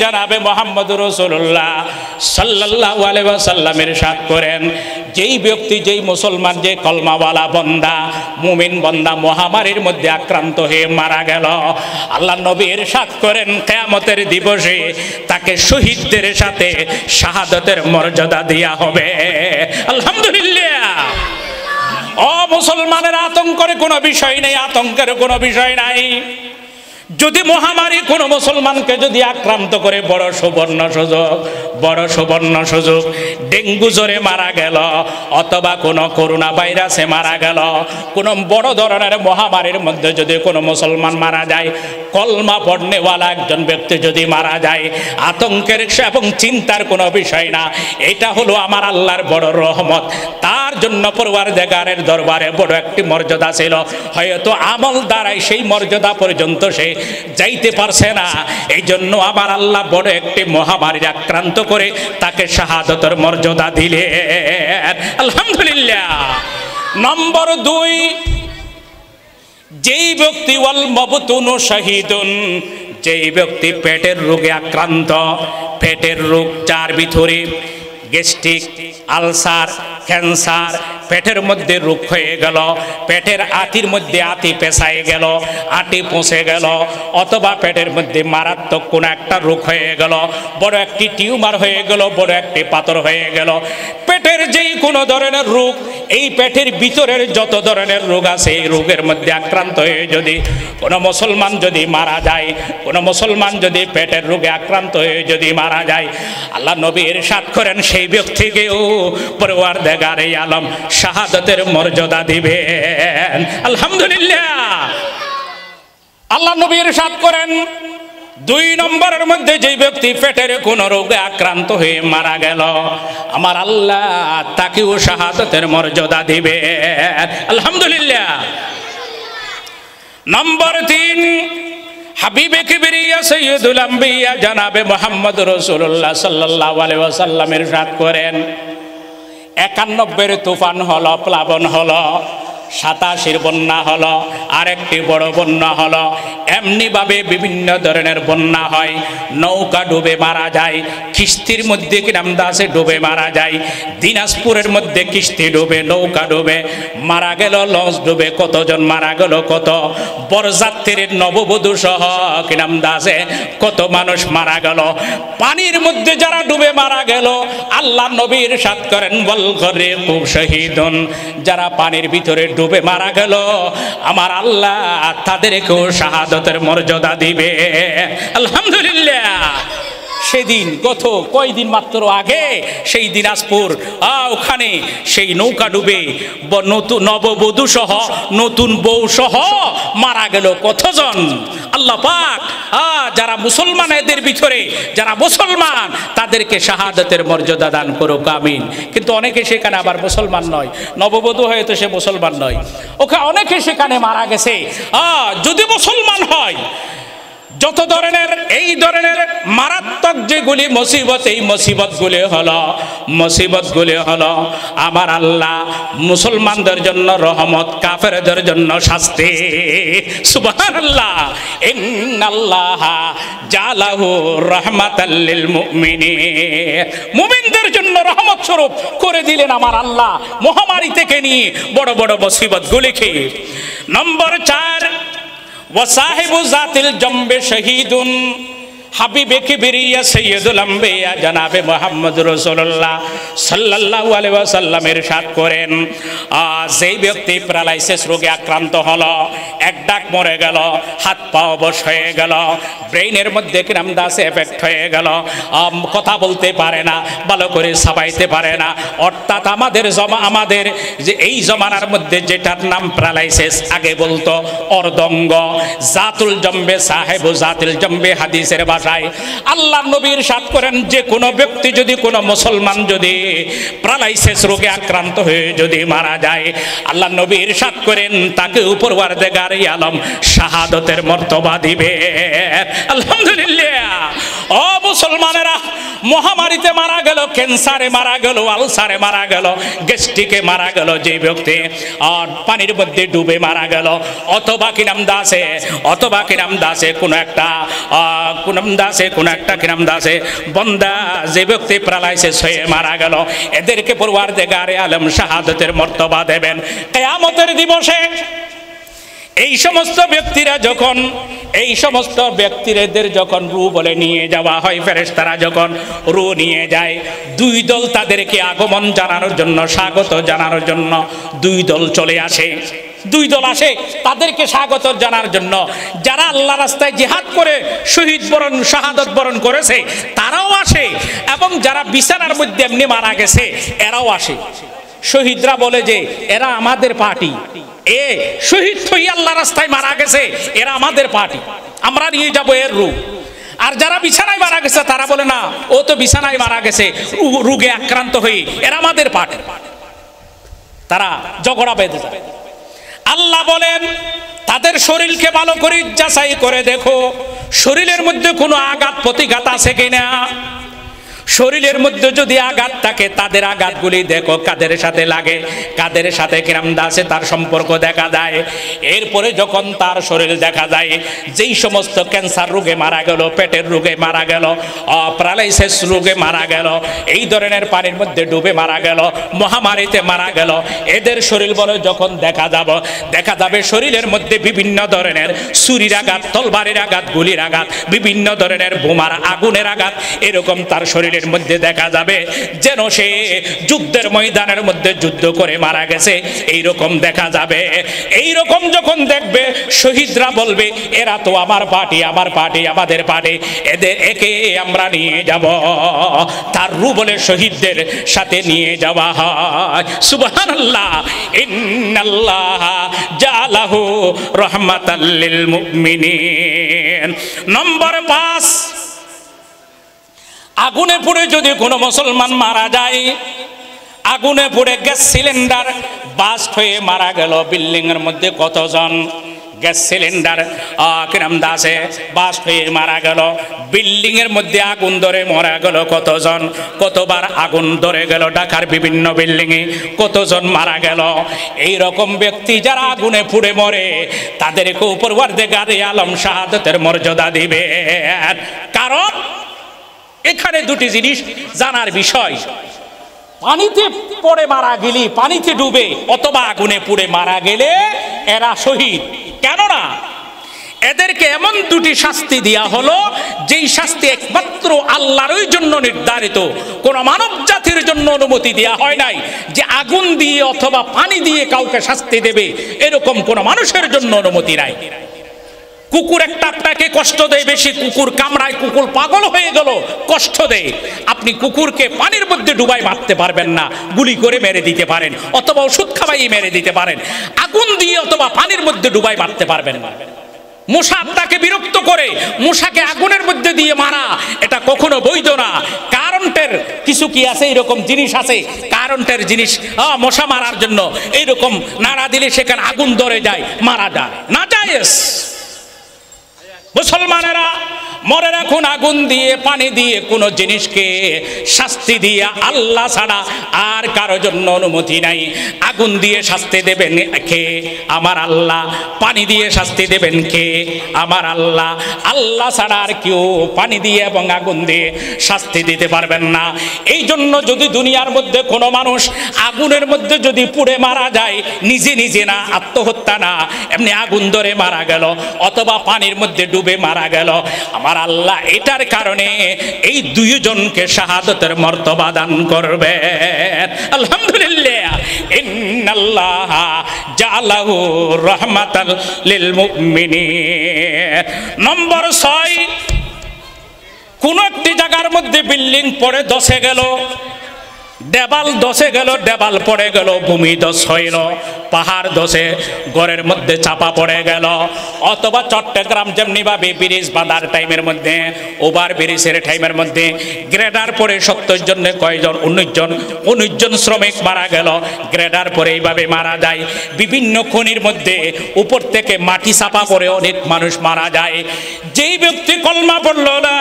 Speaker 1: জনাবে মোহাম্মদ রসুল্লাহ সাল্লাল্লাহু আলাইহি ওয়াসাল্লামের সাথ করেন, যেই ব্যক্তি, যেই মুসলমান, যে কলমাওয়ালা বন্দা, মুমিন বন্দা মহামারীর মধ্যে আক্রান্ত হয়ে মারা গেল, আল্লাহ নবীর সাথ করেন কেয়ামতের দিবসে তাকে শহীদদের সাথে শাহাদতের মর্যাদা দেয়া হবে। আলহামদুলিল্লাহ। অমুসলমানের আতঙ্কের কোনো বিষয় নেই, আতঙ্কের কোনো বিষয় নাই। যদি মহামারী কোনো মুসলমানকে যদি আক্রান্ত করে, বড় সুবর্ণ সুযোগ, বড় সুবর্ণ সুযোগ। ডেঙ্গু জ্বরে মারা গেল, অথবা কোনো করোনা ভাইরাসে মারা গেল, কোনো বড় ধরনের মহামারীর মধ্যে যদি কোনো মুসলমান মারা যায়, কলমা পড়নেওয়ালা একজন ব্যক্তি যদি মারা যায়, আতঙ্কের এবং চিন্তার কোনো বিষয় না, এটা হলো আমার আল্লাহর বড় রহমত। তার জন্য পড়ুয়ার দেগারের দরবারে বড় একটি মর্যাদা ছিল। হয়তো আমল দ্বারাই সেই মর্যাদা পর্যন্ত সে যাইতে পারছে না। এই জন্য আমার আল্লাহ বড় একটি মহামারীর আক্রান্ত করে তাকে শাহাদতের মর্যাদা দিলেন। আলহামদুলিল্লাহ। নম্বর দুই, যেই ব্যক্তি ওয়াল মবতুন শাহিদুন, যেই ব্যক্তি পেটের রোগে আক্রান্ত, পেটের রোগ যার ভিতরে গ্যাস্ট্রিক, আলসার, ক্যান্সার, পেটের মধ্যে রোগ হয়ে গেল, পেটের আতির মধ্যে আতি পেশায় গেল, আটি পচে গেল, অথবা পেটের মধ্যে মারাত্মক কোনো একটা রোগ হয়ে গেল, বড় একটি টিউমার হয়ে গেল, বড় একটি পাথর হয়ে গেল। পেটের যেই কোনো ধরনের রোগ, এই পেটের ভিতরের যত ধরনের রোগ আছে, এই রোগের মধ্যে আক্রান্ত হয়ে যদি কোনো মুসলমান যদি মারা যায়, কোনো মুসলমান যদি পেটের রোগে আক্রান্ত হয়ে যদি মারা যায়, আল্লাহ নবীর সাত করেন সেই ব্যক্তিকেও পরিবার দেগার এই আলম শাহাদতের মর্যাদা দিবেন। আলহামদুলিল্লাহ। আল্লাহ নবীর সাত করেন, দুই নম্বরের মধ্যে যে ব্যক্তি পেটের কোন রোগে আক্রান্ত হয়ে মারা গেল, আমার আল্লাহ তাকেও শাহাদতের মর্যাদা দিবে আলহামদুলিল্লাহ। নম্বর তিন হাবিবে কিবরিয়া সৈয়দুল আম্বিয়া জানাবে মোহাম্মদ রসুল্লাহ সাল্লাহ আলি ওয়াসাল্লামের সাথ করেন। একানব্বের তুফান হলো, প্লাবন হলো। সাতাশির বন্যা হলো, আরেকটি বড় বন্যা হলো। এমনিভাবে বিভিন্ন ধরনের বন্যা হয়। নৌকা ডুবে মারা যায়, কিস্তির মধ্যে কি নাম দাসে ডুবে মারা যায়। দিনাজপুরের মধ্যে কিস্তি ডুবে, নৌকা ডুবে, মারা গেল, লঞ্চ ডুবে, কতজন মারা গেল, কত? বরযাত্রীর নববধূ সহ কি নাম দাসে কত মানুষ মারা গেল? পানির মধ্যে যারা ডুবে মারা গেল, আল্লাহ নবীর সাত করেন বল করে খুব শহীদন। যারা পানির ভিতরে ডুবে মারা গেল। আমার আল্লাহ তাদেরকেও শাহাদতের মর্যাদা দিবে। আলহামদুলিল্লাহ। সেদিন গত কয়দিন মাত্র আগে, সেই দিনাজপুর ওখানে সেই নৌকা ডুবে নতুন নববধূ সহ, নতুন বউ সহ মারা গেল কতজন? আল্লাহ পাক যারা মুসলমান এদের ভিতরে, যারা মুসলমান, তাদেরকে শাহাদতের মর্যাদা দান করুক, আমিন। কিন্তু অনেকে সেখানে আবার মুসলমান নয়, নববধূ হয়তো সে মুসলমান নয়। ওকে অনেকে সেখানে মারা গেছে। যদি মুসলমান হয় যত ধরনের, এই ধরনের মারাত্মক যেগুলি মুসিবত, এই মুসিবতগুলি হলো মুসিবতগুলি হলো আমার আল্লাহ মুসলমানদের জন্য রহমত, কাফেরদের জন্য শাস্তি। মুমিনদের জন্য রহমত স্বরূপ করে দিলেন আমার আল্লাহ মহামারী থেকে নিয়ে বড় বড় মুসিবতগুলিকে। নম্বর চার ওয়াসাহিবু জাতিল জম্বে শহীদুন জানাবে মোহাম্মদ রসুল্লাহ সাল্লাল্লাহু করেন। ব্যক্তি রোগে আক্রান্ত মরে গেল, হাত পা অবশ হয়ে গেল, ব্রেইনের মধ্যে হয়ে গেল কথা বলতে পারে না, ভালো করে সাবাইতে পারে না। অর্থাৎ আমাদের জমা, আমাদের যে এই জমানার মধ্যে যেটার নাম প্যারালাইসিস, আগে বলতো অর্দঙ্গ জাতুল জম্বে সাহেব জাতুল জম্বে হাদিসের ভাষায় আল্লাহ নবীর সাথ করেন যে কোনো ব্যক্তি যদি কোনো মুসলমান যদি প্যারালাইসিস রোগে আক্রান্ত হয়ে যদি মারা যায় আল্লাহ নবীর সাথ করেন তাকে উপরওয়ার দেগার আলম শাহাদতের মর্তবা দিবে। আলহামদুলিল্লাহ। ও মুসলমানেরা মহামারীতে মারা গেল ক্যান্সারে মারা গেল আলসারে মারা গেল গ্যাস্ট্রিকে মারা গেল যে ব্যক্তি আর পানির মধ্যে ডুবে মারা গেল অথবা কিরাম দাসে অথবা কিরাম দাসে কোনো একটা আহ, কুনাম দাসে কোনো একটা কিরাম দাসে, বন্দা যে ব্যক্তি প্রালাইসিস হয়ে মারা গেল, এদেরকে পড়ুয়ার দেগারে আলম শাহাদতের মর্তবা দেবেন। কেয়ামতের দিবসে এই সমস্ত ব্যক্তিরা যখন, এই সমস্ত ব্যক্তিদের যখন রু বলে নিয়ে যাওয়া হয়, ফেরেশতারা যখন রু নিয়ে যায়, দুই দল তাদেরকে আগমন জানানোর জন্য, স্বাগত জানানোর জন্য দুই দল চলে আসে। দুই দল আসে, তাদেরকে স্বাগত জানার জন্য। যারা আল্লাহ রাস্তায় জিহাদ করে, শহীদ বরণ, শাহাদত বরণ করেছে, তারাও আসে। এবং যারা বিছানার মধ্যে এমনি মারা গেছে, এরাও আসে। শহীদরা বলে যে, এরা আমাদের পার্টি। এ, শহীদ হই আল্লাহ রাস্তায় মারা গেছে, এরা আমাদের পার্টি। আমরা নিয়ে যাব এর রূপ। আর যারা বিছানায় মারা গেছে, তারা বলে, না, ও তো বিছানায় মারা গেছে রোগে আক্রান্ত হয়ে, এরা আমাদের পার্টি। তারা ঝগড়া বেঁধে যায়। আল্লাহ বলেন, তাদের শরীরকে ভালো করে যাচাই করে দেখো। শরীরের মধ্যে কোনো আঘাত, প্রতিঘাত আছে কিনা? শরীরের মধ্যে যদি আঘাত থাকে, তাদের আঘাতগুলি দেখো কাদের সাথে লাগে, কাদের সাথে কিরাম দাসে তার সম্পর্ক দেখা যায়। এরপরে যখন তার শরীর দেখা যায়, যেই সমস্ত ক্যান্সার রোগে মারা গেল, পেটের রোগে মারা গেল প্যারালাইসিস রোগে মারা গেল, এই ধরনের পানির মধ্যে ডুবে মারা গেল, মহামারীতে মারা গেল, এদের শরীর বলে যখন দেখা যাব, দেখা যাবে শরীরের মধ্যে বিভিন্ন ধরনের ছুরির আঘাত, তলবারের আঘাত, গুলির আঘাত, বিভিন্ন ধরনের বোমার আগুনের আঘাত, এরকম তার শরীরে শরীরের মধ্যে দেখা যাবে যেন সে যুদ্ধের ময়দানের মধ্যে যুদ্ধ করে মারা গেছে। এই রকম দেখা যাবে। এই রকম যখন দেখবে, শহীদরা বলবে, এরা তো আমার পার্টি আমার পার্টি, আমাদের পার্টি। এদের একে আমরা নিয়ে যাব। তার রু বলে শহীদদের সাথে নিয়ে যাওয়া হয়। সুবহানাল্লাহ। ইন্নাল্লাহ জালাহু রহমাতাল্লিল মুমিনিন। নম্বর পাঁচ। আগুনে পুড়ে যদি কোনো মুসলমান মারা যায়, আগুনে পুড়ে গ্যাস সিলিন্ডার বাস্ট হয়ে মারা গেল বিল্ডিং এর মধ্যে কতজন? গ্যাস সিলিন্ডার কিরাম দাসে বাস্ট হয়ে মারা গেল। বিল্ডিং এর মধ্যে আগুন ধরে মারা গেল কতজন? কতবার আগুন ধরে গেল ঢাকার বিভিন্ন বিল্ডিং এ কতজন মারা গেল? এই রকম ব্যক্তি যারা আগুনে পুড়ে মরে, তাদেরকে উপর গাড়ি আলম শাহাদতের মর্যাদা দিবে। কারণ এখানে দুটি জিনিস জানার বিষয়। পানিতে পড়ে মারা গেলে পানিতে ডুবে অথবা আগুনে পুড়ে মারা গেলে এরা শহীদ। কেননা এদেরকে এমন দুটি শাস্তি দেওয়া হলো, যেই শাস্তি একমাত্র আল্লাহরই জন্য নির্ধারিত। কোন মানব জাতির জন্য অনুমতি দেওয়া হয় নাই যে আগুন দিয়ে অথবা পানি দিয়ে কাউকে শাস্তি দেবে। এরকম কোন মানুষের জন্য অনুমতি নাই। কুকুর একটা আপনাকে কষ্ট দেয় বেশি, কুকুর কামড়ায়, কুকুর পাগল হয়ে গেল, কষ্ট দেয়। আপনি কুকুরকে পানির মধ্যে ডুবাই মারতে পারবেন না, গুলি করে মেরে দিতে পারেন, অথবা ওষুধ খাওয়াই মেরে দিতে পারেন। আগুন দিয়ে অথবা পানির মধ্যে ডুবাই মারতে পারবেন না। মশা আপনাকে বিরক্ত করে মশাকে আগুনের মধ্যে দিয়ে মারা, এটা কখনো বৈধ না। কারণটের কিছু কি আছে? এরকম জিনিস আছে? কারণটের জিনিস মশা মারার জন্য। এইরকম নাড়া দিলে সেখানে আগুন ধরে যায়, মারা যায়। না যায় মুসলমানেরা, মরে রাখুন, আগুন দিয়ে, পানি দিয়ে কোনো জিনিসকে শাস্তি দিয়ে আল্লাহ ছাড়া আর কারও জন্য অনুমতি নাই। আগুন দিয়ে শাস্তি দেবেন কে? আমার আল্লাহ। পানি দিয়ে শাস্তি দেবেন কে? আমার আল্লাহ। আল্লাহ ছাড়া আর কেউ পানি দিয়ে এবং আগুন দিয়ে শাস্তি দিতে পারবেন না। এই জন্য যদি দুনিয়ার মধ্যে কোনো মানুষ আগুনের মধ্যে যদি পুড়ে মারা যায়, নিজে নিজে না, আত্মহত্যা না, এমনি আগুন ধরে মারা গেল, অথবা পানির মধ্যে ডুবে মারা গেল। আমার আল্লাহ এটার কারণে এই দুইজনকে শাহাদতের মর্তবা দান করবে আলহামদুলিল্লাহ। ইন্নাল্লাহ জালাহু রহমাতাল লিল মুমিনিন। নম্বর ছয়, কোন একটি জায়গার মধ্যে বিল্ডিং পড়ে দশে গেল। দেবাল দশে গেল, দেবাল পড়ে গেল, ভূমি দশ হইল। পাহাড় দশে ঘরের মধ্যে চাপা পড়ে গেল। অথবা চট্টগ্রাম যেমনি ভাবে ব্রিজ বাঁধার টাইমের মধ্যে, ওভার ব্রিজের টাইমের মধ্যে, গ্রেডার পরে সত্তর জনে কয়জন, উনিশ জন উনিশ জন শ্রমিক মারা গেল। গ্রেডার পরে এইভাবে মারা যায়। বিভিন্ন খনির মধ্যে উপর থেকে মাটি চাপা পড়ে অনেক মানুষ মারা যায়। যেই ব্যক্তি কলমা পড়ল না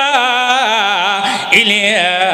Speaker 1: ইলিয়া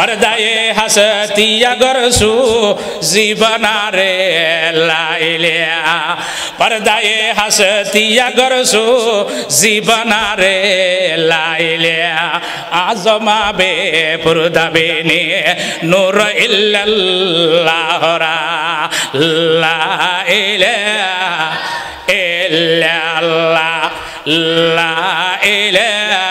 Speaker 1: পর্দায়ে হাসতি আগর সু জীবনারে লাইলিয়া পর্দায়ে হাসতি আগর সু জীবনারে লাইলিয়া আজমাবে পুরদাবে নিয়ে নূর ইল্লাল্লাহ রা লাইলিয়া ইল্লাল্লাহ লাইলিয়া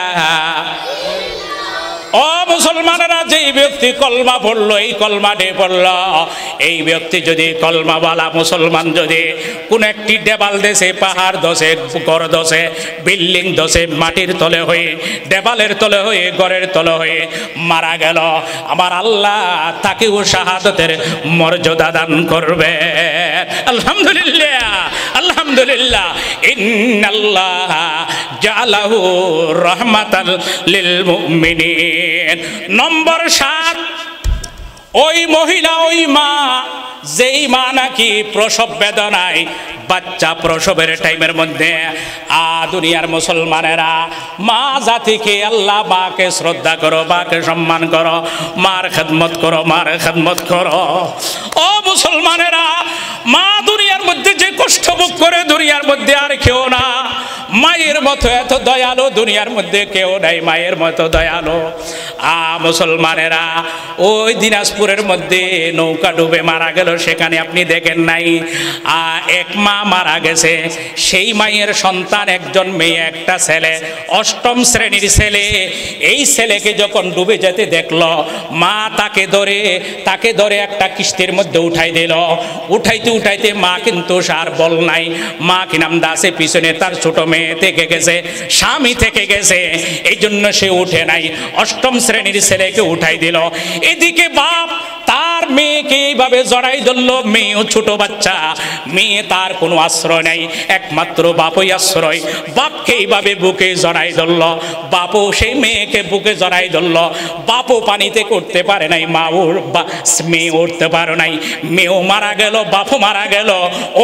Speaker 1: মুসলমানেরা যেই ব্যক্তি কলমা পড়ল, এই কলমা ডে পড়ল। এই ব্যক্তি যদি কলমা বলা মুসলমান যদি, কোন একটি দেবাল দেশে, পাহাড় দশে, ঘর দশে, বিল্ডিং দশে, মাটির তলে হয়ে দেবালের তলে হয়ে, ঘরের তলে হয়ে মারা গেল। আমার আল্লাহ তাকেও শাহাদতের মর্যাদা দান করবে আলহামদুলিল্লাহ আলহামদুলিল্লাহ। রহমাতাল নম্বর সাত ওই মহিলা, ওই মা, যেই মা নাকি প্রসব বেদনায়, বাচ্চা প্রসবের টাইমের মধ্যে, আ দুনিয়ার মুসলমানেরা, মা জাতিকে আল্লাহ মাকে শ্রদ্ধা করো মাকে সম্মান করো, মার খেদমত করো, মার খেদমত করো। ও মুসলমানেরা, মা দুনিয়ার মধ্যে যে কষ্ট ভোগ করে, দুনিয়ার মধ্যে আর কেউ না। মায়ের মতো এত দয়ালু, দুনিয়ার মধ্যে কেউ নাই, মায়ের মতো দয়ালু। আ মুসলমানেরা, ওই দিনাজপুরের মধ্যে নৌকা ডুবে মারা গেল, সেখানে আপনি দেখেন নাই। এক মা মারা গেছে। সেই মায়ের সন্তান একজন মেয়ে, একটা ছেলে, অষ্টম শ্রেণির ছেলে। এই ছেলেকে যখন ডুবে যেতে দেখল, মা তাকে ধরে তাকে ধরে একটা কিস্তির মধ্যে উঠাই দিল। উঠাইতে উঠাইতে মা কিন্তু সার বল নাই। মা কি নাম দাসে, পিছনে তার ছোট মেয়ে থেকে গেছে, স্বামী থেকে গেছে। এই জন্য সে উঠে নাই। অষ্টম শ্রেণির ছেলেকে উঠাই দিল। এদিকে বাপ তার মেয়েকে এইভাবে জড়াই ধরলো? মেয়েও ছোট বাচ্চা। মেয়ে তার কোনো আশ্রয় নাই, একমাত্র বাপই আশ্রয়। বাপকে এইভাবে বুকে জড়াই ধরলো? বাপও সেই মেয়েকে বুকে জড়াই ধরলো। বাপও পানিতে করতে পারে নাই মা ওর মেয়ে উঠতে পারে নাই। মেয়েও মারা গেল, বাপও মারা গেল।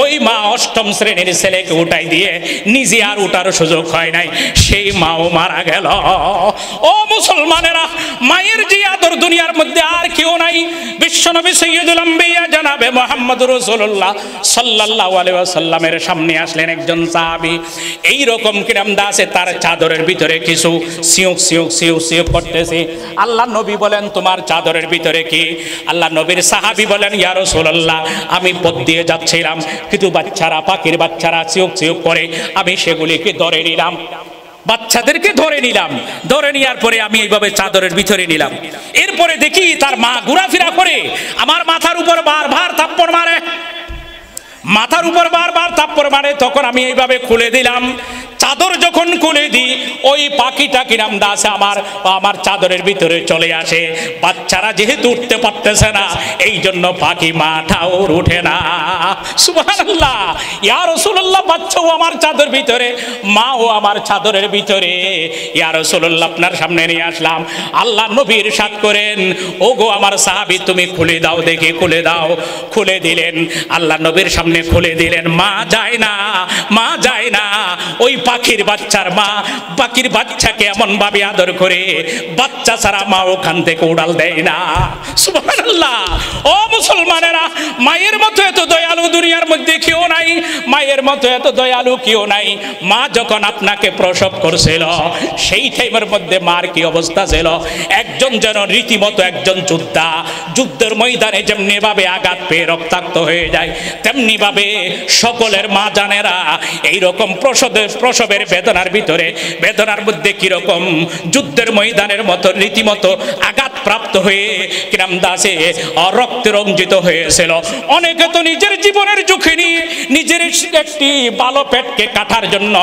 Speaker 1: ওই মা অষ্টম শ্রেণির ছেলেকে উঠাই দিয়ে নিজে আর উঠার সুযোগ হয় নাই। সেই মাও মারা গেল। ও মুসলমানেরা মায়ের যে আদর দুনিয়ার মধ্যে আর কেউ নাই বিশ্বনবী সৈয়দুল আম্বিয়া জানাবে মোহাম্মদ রসুল্লাহ সাল্লাল্লাহু আলাইহি ওয়াসাল্লামের সামনে আসলেন একজন সাহাবী। এই রকম কিরাম দাসে তার চাদরের ভিতরে কিছু সিউক সিউক সিউক সিউক করতেছে। আল্লাহ নবী বলেন, তোমার চাদরের ভিতরে কি? আল্লাহ নবীর সাহাবী বলেন, ইয়া রাসূলুল্লাহ, আমি পথ দিয়ে যাচ্ছিলাম। কিন্তু বাচ্চারা, পাখির বাচ্চারা সিউক সিউক করে, আমি সেগুলিকে ধরে নিলাম। বাচ্চাদেরকে ধরে নিলাম। ধরে নেওয়ার পরে আমি এইভাবে চাদরের ভিতরে নিলাম। এরপরে দেখি তার মা ঘোরাফেরা করে, আমার মাথার উপর বারবার থাপ্পড় মারে। মাথার উপর বারবার থাপ্পড় মারে, তখন আমি এইভাবে খুলে দিলাম। চাদর যখন খুলে দিই, ওই পাখিটা কিরাম দাস আমার আমার চাদরের ভিতরে চলে আসে। বাচ্চারা যেহেতু উঠতে পারতেছে না এই জন্য পাখি মাথাও উঠে না। সুবহানাল্লাহ। ইয়া রাসূলুল্লাহ বাচ্চাও আমার চাদর ভিতরে মাও আমার চাদরের ভিতরে। ইয়া রাসূলুল্লাহ, আপনার সামনে নিয়ে আসলাম। আল্লাহ নবীর সাথ করেন ও গো আমার সাহাবী, তুমি খুলে দাও, দেখে খুলে দাও। খুলে দিলেন, আল্লাহ নবীর সামনে খুলে দিলেন, মা যায় না, মা যায় না। ওই পাখির বাচ্চার মা পাখির বাচ্চাকে এমন ভাবে আদর করে বাচ্চা ছাড়া মা ওখান থেকে উড়াল দেয় না। সুবহানাল্লাহ। ও মুসলমানেরা, মায়ের মতো এত দয়ালু দুনিয়ার মধ্যে কেউ নাই, মায়ের মতো এত দয়ালু কেউ নাই। মা যখন আপনাকে প্রসব করছিল, সেই টাইমের মধ্যে মার কি অবস্থা ছিল? একজন যেন রীতিমতো একজন যোদ্ধা, যুদ্ধের ময়দানে যেমনি ভাবে আঘাত পেয়ে রক্তাক্ত হয়ে যায় তেমনি ভাবে সকলের মা জানেরা এইরকম প্রসবের প্রসবের বেদনার ভিতরে, বেদনার মধ্যে কীরকম যুদ্ধের ময়দানের মতো, রীতিমতো আঘাত প্রাপ্ত হয়ে কিরাম দাসে রক্তে রঞ্জিত হয়েছিল। অনেকে তো নিজের জীবনের ঝুঁকি নিয়ে নিজের একটি ভালো পেটকে কাটার জন্য,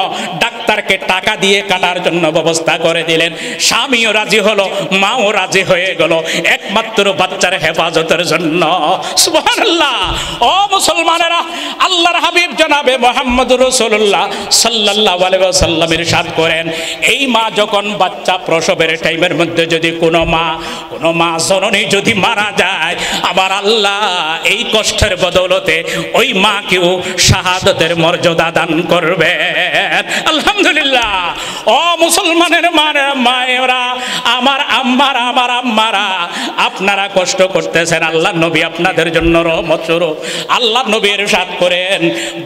Speaker 1: ডাক্তারকে টাকা দিয়ে কাটার জন্য ব্যবস্থা করে দিলেন। স্বামীও রাজি হলো, মাও রাজি হয়ে গেল, একমাত্র বাচ্চার হেফাজতের জন্য। সুবহানাল্লাহ! ও মুসলমানেরা, আল্লাহর হাবিব জানাবে মোহাম্মদ রসুল্লাহ সাল্লাল্লাহু ওয়াসাল্লামের সাথ করেন, এই মা যখন বাচ্চা প্রসবের টাইমের মধ্যে যদি কোনো মা কোনো মা যদি মারা যায় আল্লাহ এই কষ্টের ওই মাকেও শাহাদতের মর্যাদা দান করবে আলহামদুলিল্লাহ। ও মুসলমানের মারা, মায়েরা, আমার আম্মারা আমার আম্মারা, আপনারা কষ্ট করতেছেন, আল্লাহ নবী আপনাদের জন্য রহমত আল্লাহ নবীর সাথ করেন,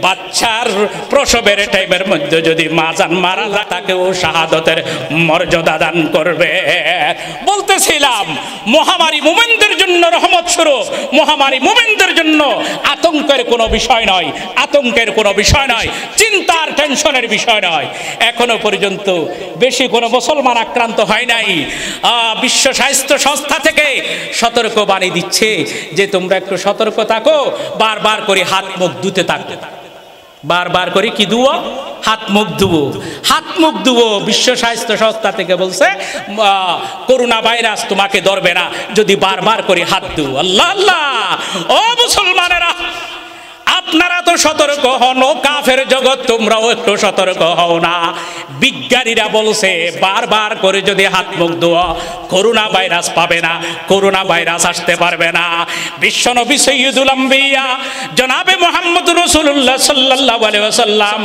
Speaker 1: বাচ্চার প্রসবের টাইমের মধ্যে যদি মা যান মারা তাকেও শাহাদতের মর্যাদা দান করবে। বলতেছিলাম, মহামারী মোমেনদের জন্য রহমত স্বরূপ মহামারী মোমেনদের জন্য আতঙ্কের কোনো বিষয় নয়, আতঙ্কের কোনো বিষয় নয়, চিন্তার টেনশনের বিষয় নয়। এখনও পর্যন্ত বেশি কোনো মুসলমান আক্রান্ত হয় নাই। বিশ্ব স্বাস্থ্য সংস্থা থেকে সতর্ক বাণী দিচ্ছে যে তোমরা একটু সতর্ক থাকো, বারবার করে হাত মুখ ধুতে থাকো। বারবার করে, কি ধুবো হাত মুখ ধুবো। হাত মুখ ধুবো, বিশ্ব স্বাস্থ্য সংস্থা থেকে বলছে করোনা ভাইরাস তোমাকে ধরবে না, যদি বারবার করে হাত ধুবো। আল্লাহ আল্লাহ! ও মুসলমানেরা, আপনারা তো সতর্ক হন কাফের জগৎ, তোমরাও একটু সতর্ক হও না। বিজ্ঞানীরা বলছে, বারবার করে যদি হাত মুখ ধোয়া, করোনা ভাইরাস পাবে না, করোনা ভাইরাস আসতে পারবে না। বিশ্বনবী সৈয়দুল আম্বিয়া, জনাবে মোহাম্মদ রসুল্লাহ সাল্লাহ আসাল্লাম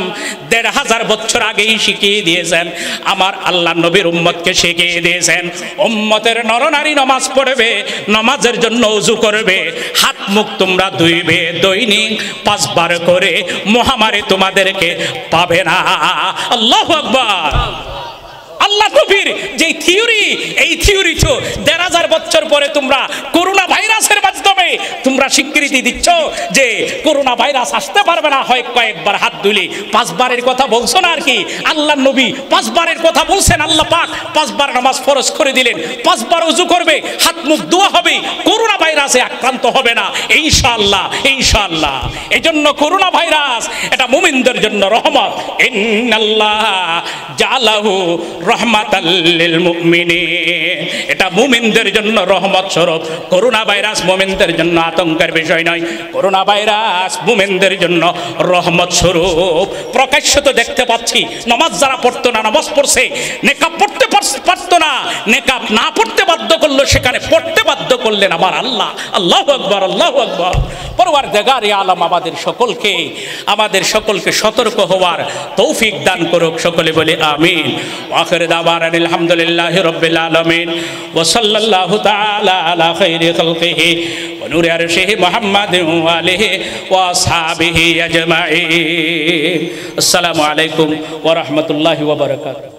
Speaker 1: দেড় হাজার বছর আগেই শিখিয়ে দিয়েছেন, আমার আল্লাহ নবীর উম্মতকে শিখিয়ে দিয়েছেন। উম্মতের নরনারী নমাজ পড়বে, নমাজের জন্য উজু করবে, হাত মুখ তোমরা ধুইবে, দৈনিক পাঁচবার করে মহামারী তোমাদেরকে পাবে না। আল্লাহ আকবার। আল্লাহ নবীর যে থিওরি, এই থিওরি তো দেড় হাজার বছর পরে তোমরা করোনা ভাইরাসের মাধ্যমে তোমরা স্বীকৃতি দিচ্ছ যে করোনা ভাইরাস আসতে পারবে না। হয় কয়েকবার হাত ধুলি পাঁচবারের কথা বলছো না আর কি? আল্লাহ নবী পাঁচবারের কথা বলছেন, আল্লাহ পাক পাঁচবার নামাজ ফরজ করে দিলেন, পাঁচবার উজু করবে, হাত মুখ ধোয়া হবে করোনা ভাইরাসে আক্রান্ত হবে না। ইনশাআল্লাহ ইনশাআল্লাহ। এই জন্য করোনা ভাইরাস এটা মুমিনদের জন্য রহমত। ইন্নাল্লাহ জালাহু রহমাতাল্লিল মুমিনিন। এটা মুমিনদের জন্য রহমত স্বরূপ। করোনা ভাইরাস মুমিনদের জন্য আতঙ্কের বিষয় নয়। করোনা ভাইরাস মুমিনদের জন্য রহমত স্বরূপ। প্রকাশ্য তো দেখতে পাচ্ছি, নামাজ যারা পড়তো না, নামাজ পড়ছে, নেকাব পড়তে পারতো না, নেকাব না পড়তে বাধ্য করল, সেখানে পড়তে বাধ্য করলেন আমার আল্লাহ। আল্লাহ আকবর আল্লাহ আকবর। পরবার দেগারি আলম আমাদের সকলকে আমাদের সকলকে সতর্ক হওয়ার তৌফিক দান করুক, সকলে বলে আমিন। আখির দাওয়ার আলহামদুলিল্লাহ রব্বিল আলামিন ওয়া সাল্লাল্লাহু তাআলা আলা খাইরি খালকিহি ওয়া নূরি আরশিহি মুহাম্মাদিন ওয়া আলিহি ওয়া আসহাবিহি আজমাইন আসসালামু আলাইকুম ওয়া রাহমাতুল্লাহি ওয়া বারাকাতুহু